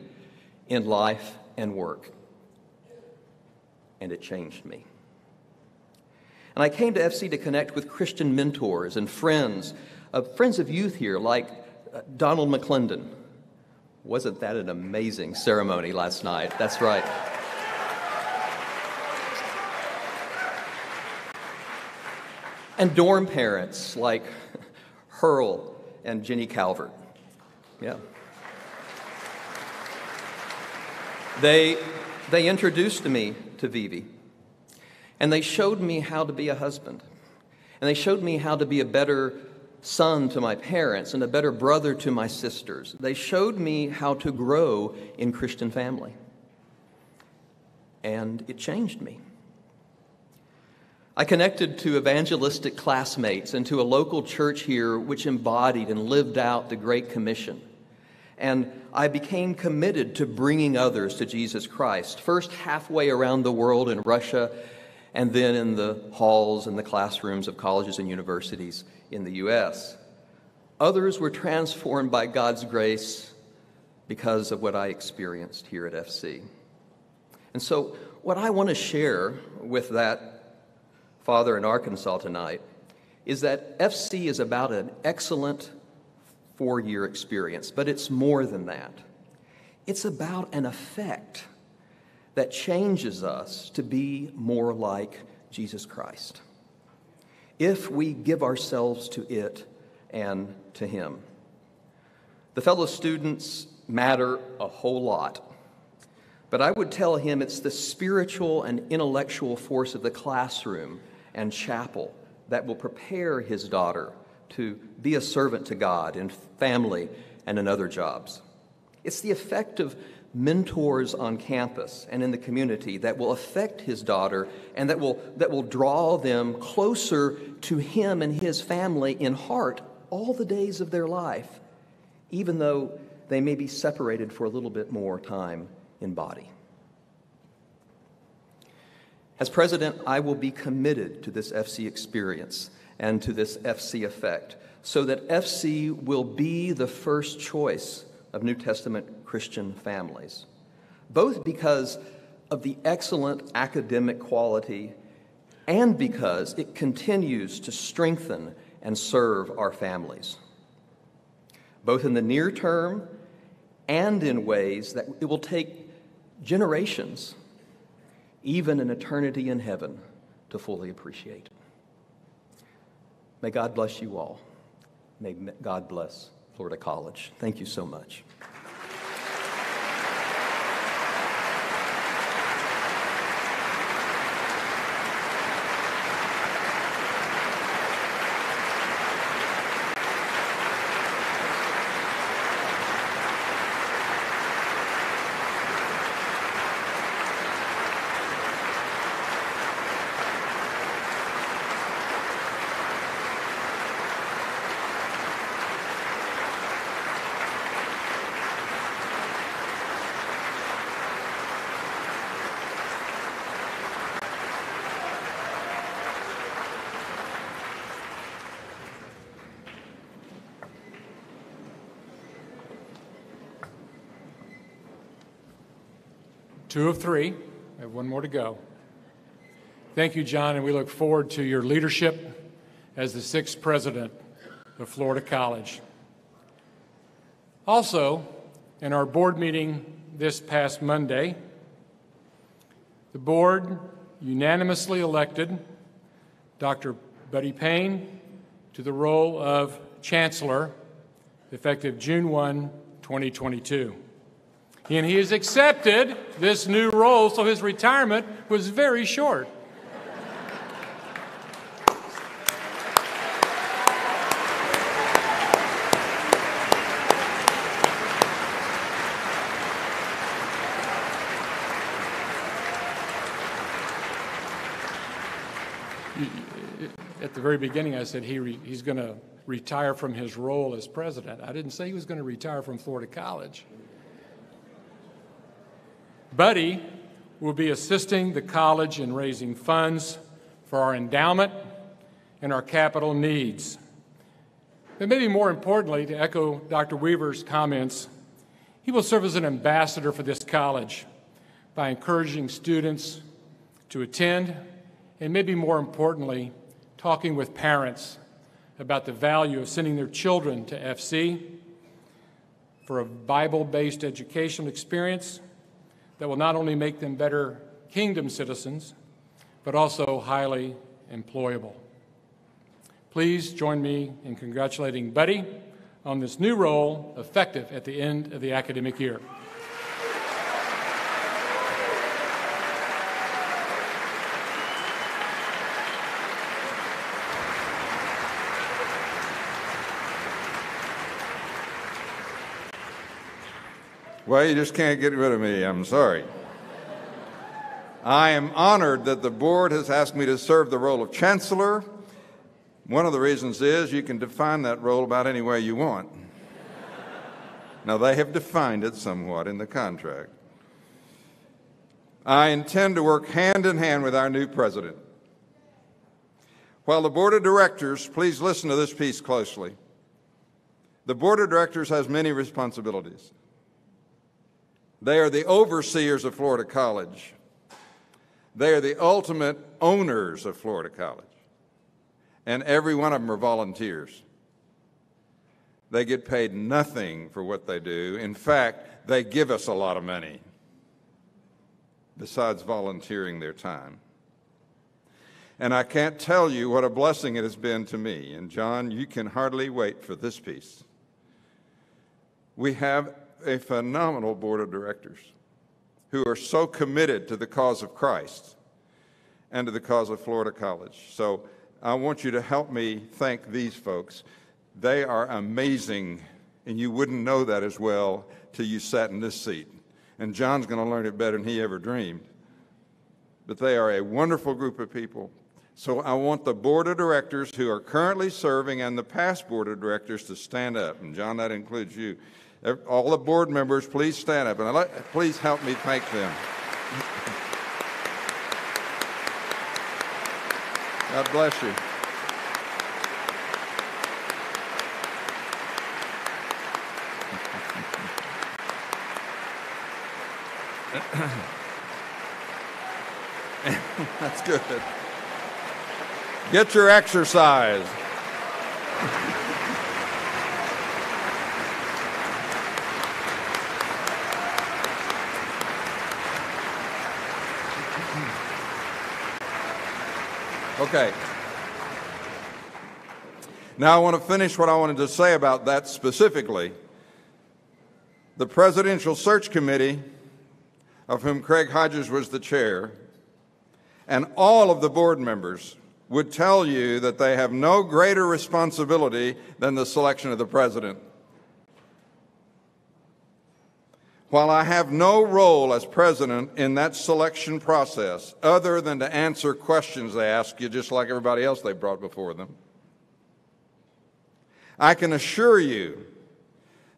in life and work. And it changed me. And I came to FC to connect with Christian mentors and friends, uh, friends of youth here, like uh, Donald McClendon. Wasn't that an amazing ceremony last night? That's right. and dorm parents like Hurl and Jenny Calvert. Yeah. They, they introduced me to Vivi, and they showed me how to be a husband, and they showed me how to be a better son to my parents and a better brother to my sisters. They showed me how to grow in Christian family. And it changed me. I connected to evangelistic classmates and to a local church here which embodied and lived out the Great Commission. And I became committed to bringing others to Jesus Christ, first halfway around the world in Russia, and then in the halls and the classrooms of colleges and universities in the U.S. Others were transformed by God's grace because of what I experienced here at FC. And so, what I want to share with that father in Arkansas tonight is that FC is about an excellent four year experience, but it's more than that. It's about an effect that changes us to be more like Jesus Christ if we give ourselves to it and to Him. The fellow students matter a whole lot. But I would tell him it's the spiritual and intellectual force of the classroom and chapel that will prepare his daughter to be a servant to God in family and in other jobs. It's the effect of mentors on campus and in the community that will affect his daughter and that will, that will draw them closer to him and his family in heart all the days of their life, even though they may be separated for a little bit more time in body. As president, I will be committed to this FC experience and to this FC effect so that FC will be the first choice of New Testament Christian families, both because of the excellent academic quality and because it continues to strengthen and serve our families, both in the near term and in ways that it will take generations even an eternity in heaven, to fully appreciate. May God bless you all. May God bless Florida College. Thank you so much. Two of three. I have one more to go. Thank you, John, and we look forward to your leadership as the sixth president of Florida College. Also, in our board meeting this past Monday, the board unanimously elected Dr. Buddy Payne to the role of Chancellor effective June 1, 2022. And he has accepted this new role, so his retirement was very short. At the very beginning, I said he re, he's going to retire from his role as president. I didn't say he was going to retire from Florida College. Buddy will be assisting the college in raising funds for our endowment and our capital needs. But maybe more importantly, to echo Dr. Weaver's comments, he will serve as an ambassador for this college by encouraging students to attend and maybe more importantly, talking with parents about the value of sending their children to FC for a Bible based educational experience that will not only make them better kingdom citizens, but also highly employable. Please join me in congratulating Buddy on this new role effective at the end of the academic year. Well, you just can't get rid of me. I'm sorry. I am honored that the board has asked me to serve the role of chancellor. One of the reasons is you can define that role about any way you want. now, they have defined it somewhat in the contract. I intend to work hand in hand with our new president. While the board of directors, please listen to this piece closely. The board of directors has many responsibilities. They are the overseers of Florida College. They are the ultimate owners of Florida College. And every one of them are volunteers. They get paid nothing for what they do. In fact, they give us a lot of money besides volunteering their time. And I can't tell you what a blessing it has been to me. And John, you can hardly wait for this piece. We have a phenomenal board of directors who are so committed to the cause of Christ and to the cause of Florida College. So I want you to help me thank these folks. They are amazing, and you wouldn't know that as well till you sat in this seat. And John's going to learn it better than he ever dreamed. But they are a wonderful group of people. So I want the board of directors who are currently serving and the past board of directors to stand up. And John, that includes you. All the board members, please stand up and please help me thank them. God bless you. That's good. Get your exercise. Okay. Now I want to finish what I wanted to say about that specifically. The Presidential Search Committee, of whom Craig Hodges was the chair, and all of the board members would tell you that they have no greater responsibility than the selection of the president. While I have no role as president in that selection process other than to answer questions they ask you, just like everybody else they brought before them, I can assure you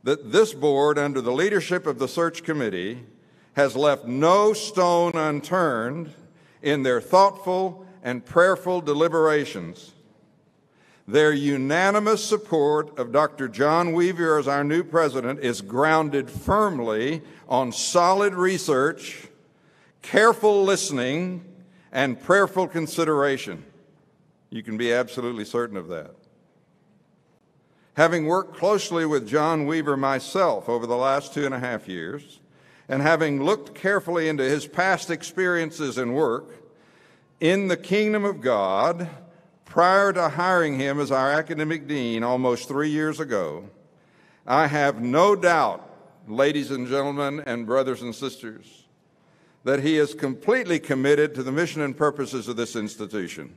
that this board, under the leadership of the search committee, has left no stone unturned in their thoughtful and prayerful deliberations their unanimous support of Dr. John Weaver as our new president is grounded firmly on solid research, careful listening, and prayerful consideration. You can be absolutely certain of that. Having worked closely with John Weaver myself over the last two and a half years, and having looked carefully into his past experiences and work in the kingdom of God prior to hiring him as our academic dean almost three years ago, I have no doubt, ladies and gentlemen, and brothers and sisters, that he is completely committed to the mission and purposes of this institution.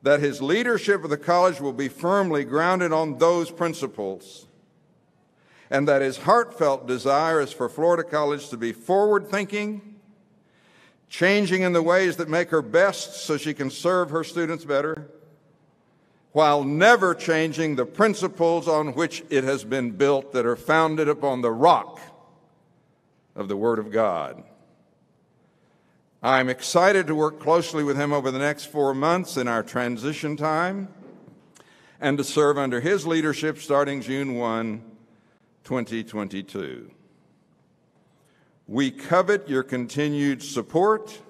That his leadership of the college will be firmly grounded on those principles. And that his heartfelt desire is for Florida College to be forward thinking, changing in the ways that make her best so she can serve her students better, while never changing the principles on which it has been built that are founded upon the rock of the Word of God. I'm excited to work closely with him over the next four months in our transition time and to serve under his leadership starting June 1, 2022. We covet your continued support,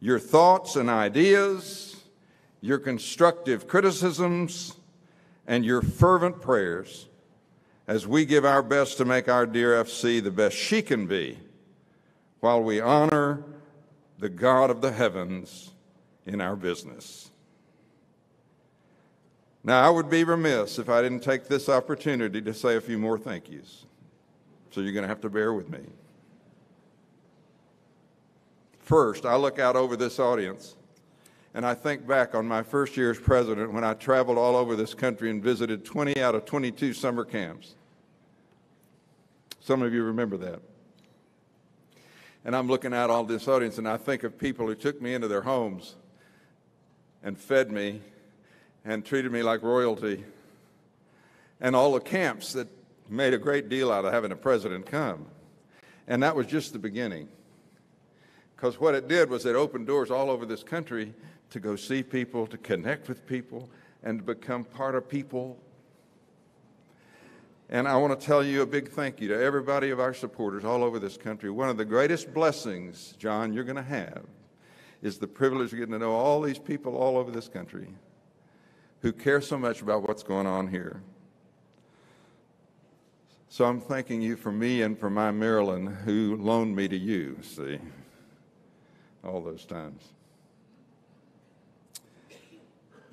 your thoughts and ideas, your constructive criticisms, and your fervent prayers as we give our best to make our dear FC the best she can be while we honor the God of the heavens in our business. Now, I would be remiss if I didn't take this opportunity to say a few more thank yous. So you're going to have to bear with me. First, I look out over this audience and I think back on my first year as president when I traveled all over this country and visited 20 out of 22 summer camps. Some of you remember that. And I'm looking out all this audience and I think of people who took me into their homes and fed me and treated me like royalty, and all the camps that made a great deal out of having a president come. And that was just the beginning. Because what it did was it opened doors all over this country to go see people, to connect with people, and to become part of people. And I want to tell you a big thank you to everybody of our supporters all over this country. One of the greatest blessings, John, you're going to have is the privilege of getting to know all these people all over this country who care so much about what's going on here. So I'm thanking you for me and for my Marilyn who loaned me to you, see, all those times.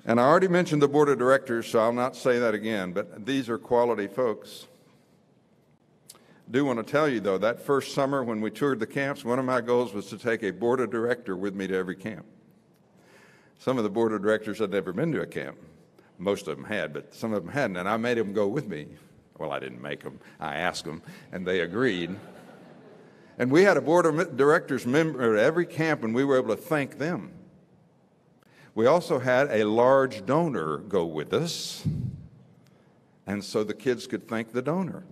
And I already mentioned the board of directors, so I'll not say that again, but these are quality folks. Do want to tell you, though, that first summer when we toured the camps, one of my goals was to take a board of director with me to every camp. Some of the board of directors had never been to a camp. Most of them had, but some of them hadn't, and I made them go with me. Well, I didn't make them, I asked them, and they agreed. And we had a board of directors member at every camp, and we were able to thank them. We also had a large donor go with us, and so the kids could thank the donor.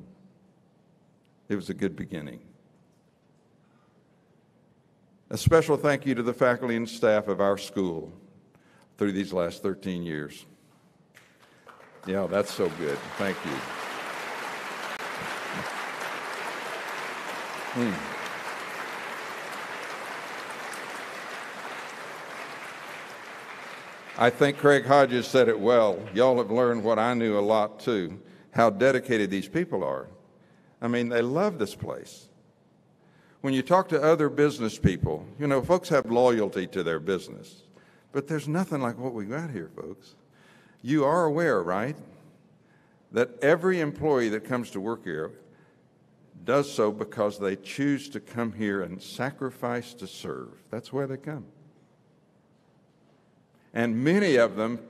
It was a good beginning. A special thank you to the faculty and staff of our school through these last 13 years. Yeah, that's so good. Thank you. Hmm. I think Craig Hodges said it well. Y'all have learned what I knew a lot too how dedicated these people are. I mean, they love this place. When you talk to other business people, you know, folks have loyalty to their business, but there's nothing like what we got here, folks. You are aware, right, that every employee that comes to work here does so because they choose to come here and sacrifice to serve. That's where they come and many of them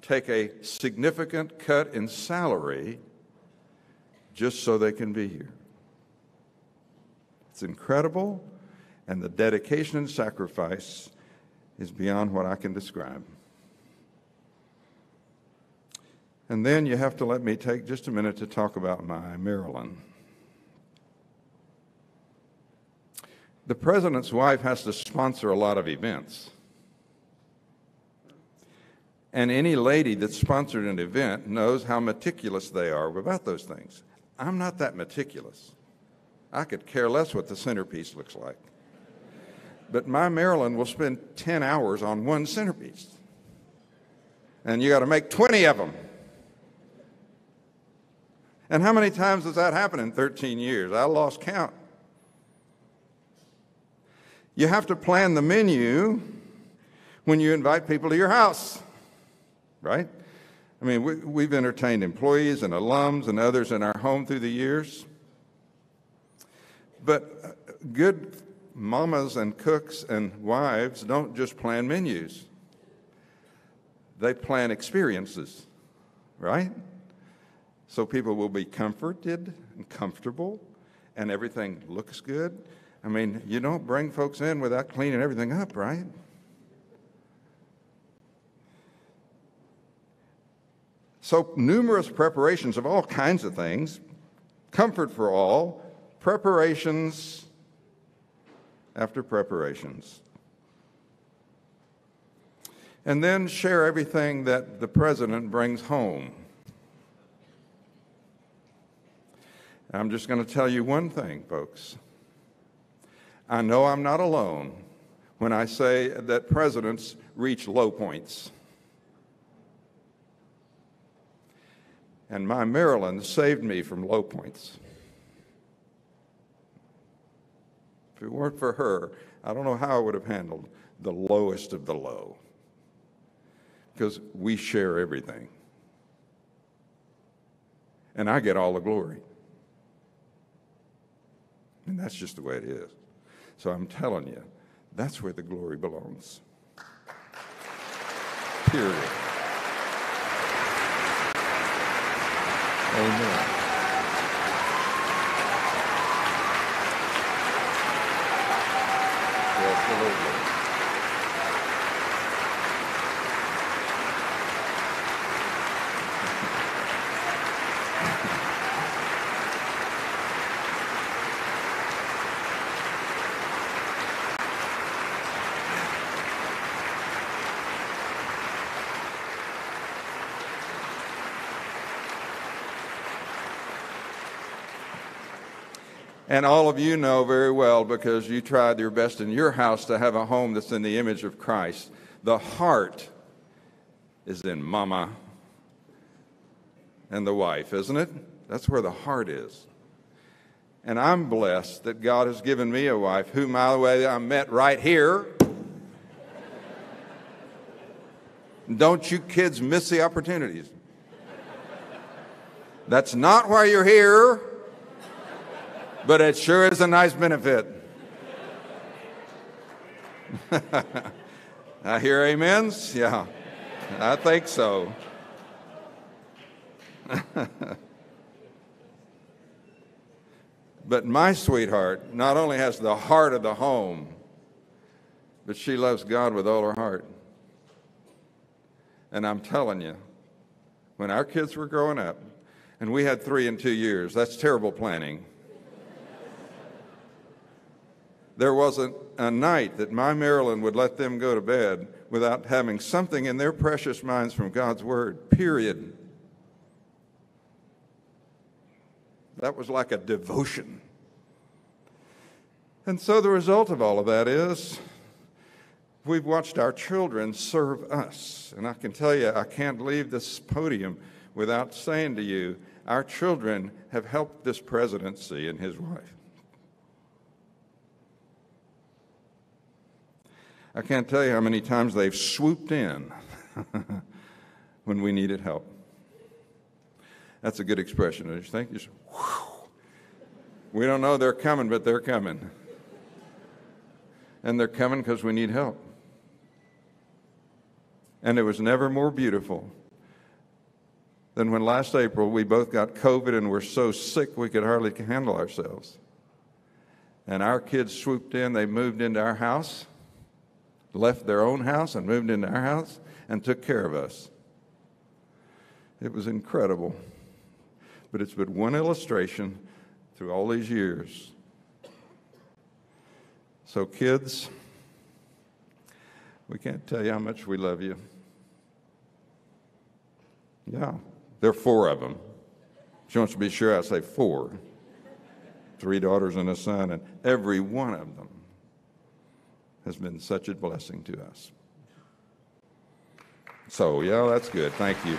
take a significant cut in salary just so they can be here. It's incredible, and the dedication and sacrifice is beyond what I can describe. And then you have to let me take just a minute to talk about my Marilyn. The president's wife has to sponsor a lot of events. And any lady that's sponsored an event knows how meticulous they are about those things. I'm not that meticulous. I could care less what the centerpiece looks like. But my Marilyn will spend 10 hours on one centerpiece. And you got to make 20 of them. And how many times has that happened in 13 years? I lost count. You have to plan the menu when you invite people to your house, right? I mean, we, have entertained employees and alums and others in our home through the years. But uh, good mamas and cooks and wives don't just plan menus, they plan experiences, right? So people will be comforted and comfortable, and everything looks good. I mean, you don't bring folks in without cleaning everything up, right? So, numerous preparations of all kinds of things, comfort for all, preparations after preparations. And then share everything that the president brings home. I'm just going to tell you one thing, folks. I know I'm not alone when I say that presidents reach low points. And my Marilyn saved me from low points. If it weren't for her, I don't know how I would have handled the lowest of the low. Because we share everything. And I get all the glory. And that's just the way it is. So I'm telling you, that's where the glory belongs. Period. Amen. Absolutely. And all of you know very well because you tried your best in your house to have a home that's in the image of Christ. The heart is in mama and the wife, isn't it? That's where the heart is. And I'm blessed that God has given me a wife whom, by the way, I met right here. Don't you kids miss the opportunities. That's not why you're here but it sure is a nice benefit. I hear amens? Yeah, I think so. but my sweetheart not only has the heart of the home, but she loves God with all her heart. And I'm telling you, when our kids were growing up, and we had three in two years, that's terrible planning. There wasn't a night that my Marilyn would let them go to bed without having something in their precious minds from God's Word, period. That was like a devotion. And so the result of all of that is we've watched our children serve us. And I can tell you, I can't leave this podium without saying to you, our children have helped this presidency and his wife. I can't tell you how many times they've swooped in when we needed help. That's a good expression, don't you think? Just, we don't know they're coming, but they're coming. And they're coming because we need help. And it was never more beautiful than when last April we both got COVID and were so sick we could hardly handle ourselves. And our kids swooped in, they moved into our house left their own house and moved into our house and took care of us. It was incredible. But it's but one illustration through all these years. So, kids, we can't tell you how much we love you. Yeah, there are four of them. She wants to be sure I say four. Three daughters and a son, and every one of them has been such a blessing to us. So, yeah, that's good. Thank you.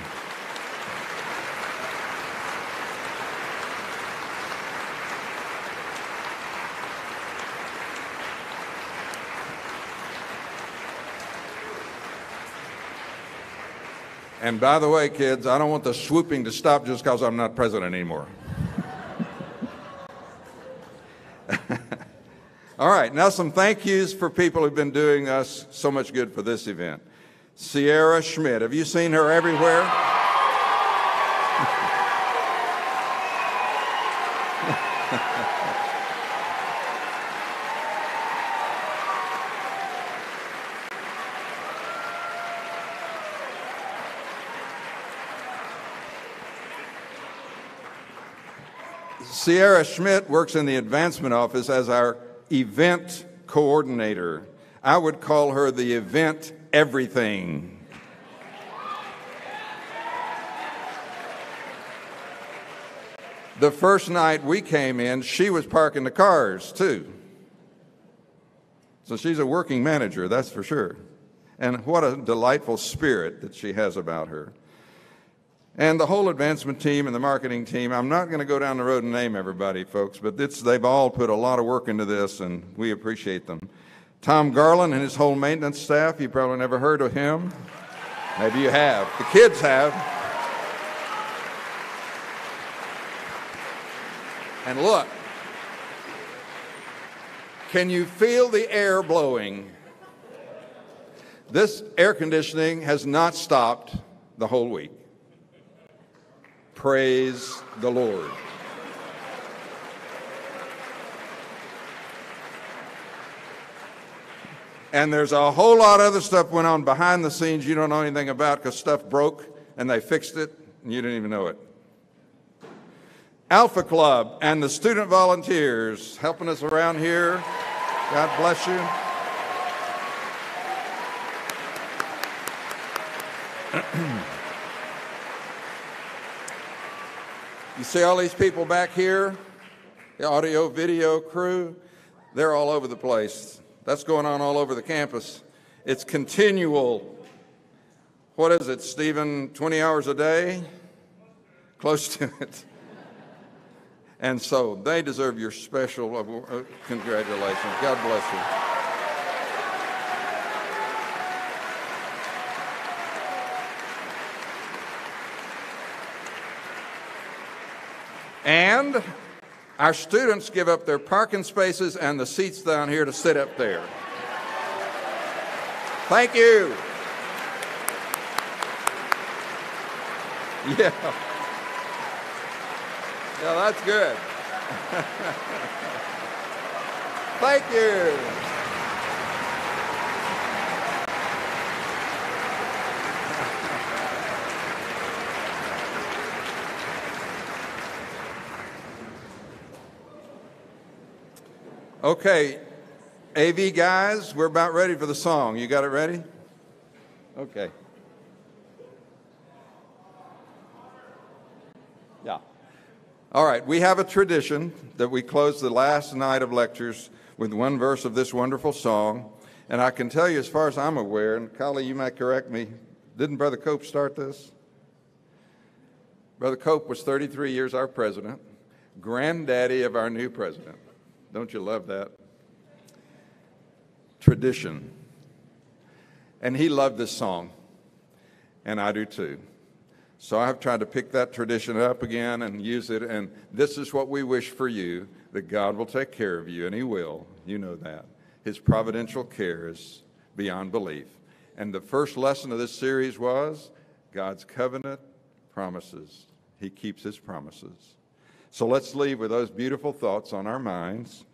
And by the way, kids, I don't want the swooping to stop just because I'm not president anymore. All right, now some thank yous for people who've been doing us so much good for this event. Sierra Schmidt, have you seen her everywhere? Sierra Schmidt works in the advancement office as our event coordinator. I would call her the event everything. The first night we came in, she was parking the cars too. So she's a working manager, that's for sure. And what a delightful spirit that she has about her. And the whole advancement team and the marketing team, I'm not going to go down the road and name everybody, folks, but they've all put a lot of work into this, and we appreciate them. Tom Garland and his whole maintenance staff, you probably never heard of him. Maybe you have. The kids have. And look, can you feel the air blowing? This air conditioning has not stopped the whole week. Praise the Lord. And there's a whole lot of other stuff went on behind the scenes you don't know anything about because stuff broke and they fixed it and you didn't even know it. Alpha Club and the student volunteers helping us around here. God bless you. you see all these people back here, the audio video crew, they're all over the place. That's going on all over the campus. It's continual. What is it, Stephen? 20 hours a day? Close to it. And so they deserve your special uh, congratulations. God bless you. And our students give up their parking spaces and the seats down here to sit up there. Thank you. Yeah. Yeah, that's good. Thank you. Okay, AV guys, we're about ready for the song. You got it ready? Okay. Yeah. All right, we have a tradition that we close the last night of lectures with one verse of this wonderful song. And I can tell you, as far as I'm aware, and Colly, you might correct me, didn't Brother Cope start this? Brother Cope was 33 years our president, granddaddy of our new president. Don't you love that? Tradition. And he loved this song, and I do too. So I've tried to pick that tradition up again and use it. And this is what we wish for you that God will take care of you, and He will. You know that. His providential care is beyond belief. And the first lesson of this series was God's covenant promises. He keeps His promises. So let's leave with those beautiful thoughts on our minds.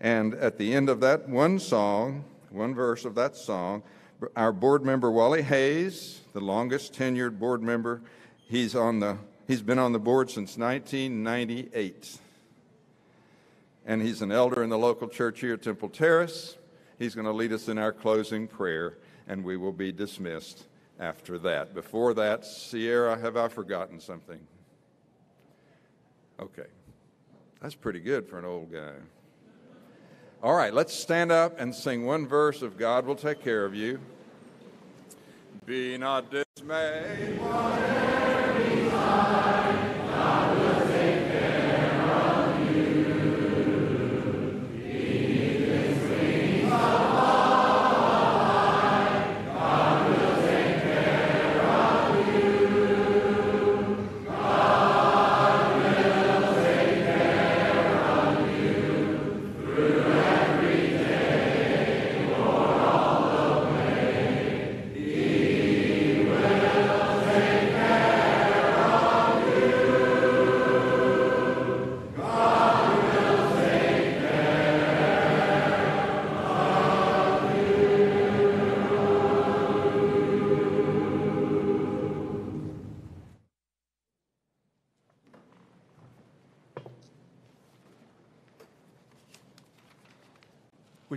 And at the end of that one song, one verse of that song, our board member Wally Hayes, the longest tenured board member, he's on the he's been on the board since 1998. And he's an elder in the local church here at Temple Terrace. He's going to lead us in our closing prayer, and we will be dismissed after that. Before that, Sierra, have I forgotten something? Okay. That's pretty good for an old guy. All right, let's stand up and sing one verse of God will take care of you. Be not dismayed.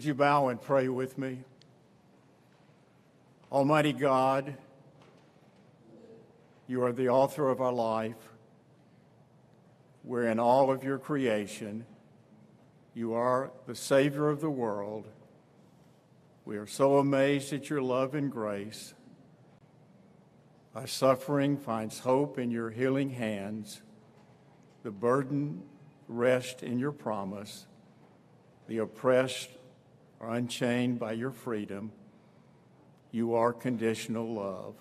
You bow and pray with me? Almighty God, you are the author of our life. We're in all of your creation. You are the Savior of the world. We are so amazed at your love and grace. Our suffering finds hope in your healing hands. The burden rests in your promise. The oppressed are unchained by your freedom. You are conditional love.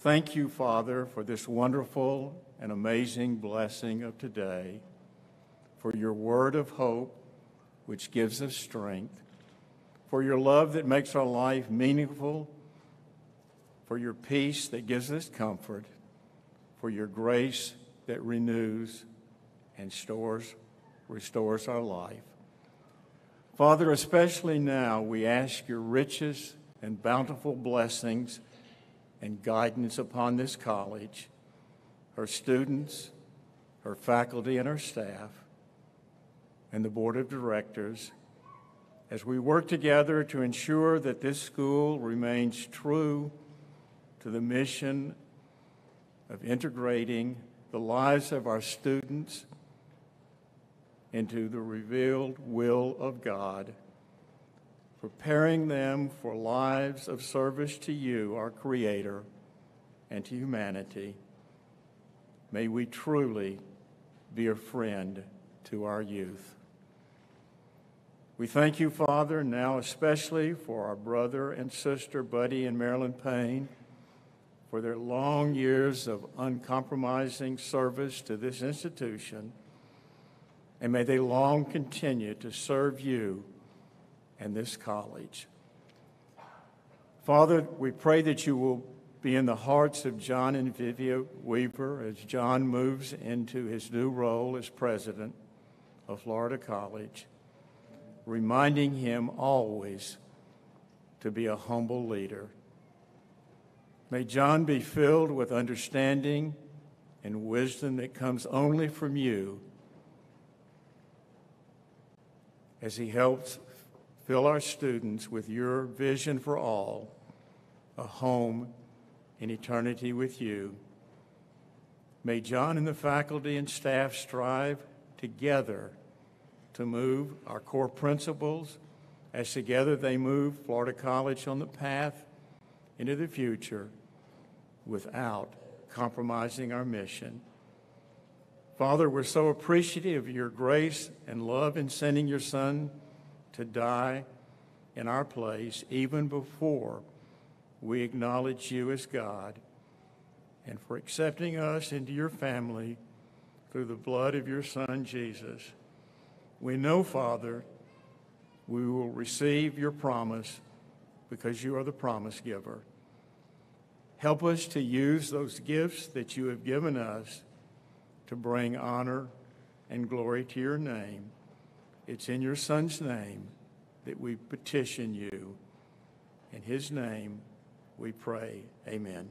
Thank you, Father, for this wonderful and amazing blessing of today, for your word of hope, which gives us strength, for your love that makes our life meaningful, for your peace that gives us comfort, for your grace that renews and stores, restores our life. Father, especially now, we ask your richest and bountiful blessings and guidance upon this college, her students, her faculty, and her staff, and the board of directors, as we work together to ensure that this school remains true to the mission of integrating the lives of our students into the revealed will of God, preparing them for lives of service to you, our Creator, and to humanity. May we truly be a friend to our youth. We thank you, Father, now especially for our brother and sister, Buddy and Marilyn Payne, for their long years of uncompromising service to this institution and may they long continue to serve you and this college. Father, we pray that you will be in the hearts of John and Vivia Weaver as John moves into his new role as president of Florida College, reminding him always to be a humble leader. May John be filled with understanding and wisdom that comes only from you as he helps fill our students with your vision for all, a home in eternity with you. May John and the faculty and staff strive together to move our core principles as together they move Florida College on the path into the future without compromising our mission. Father, we're so appreciative of your grace and love in sending your Son to die in our place, even before we acknowledge you as God, and for accepting us into your family through the blood of your Son, Jesus. We know, Father, we will receive your promise because you are the promise giver. Help us to use those gifts that you have given us to bring honor and glory to your name. It's in your Son's name that we petition you. In his name we pray. Amen.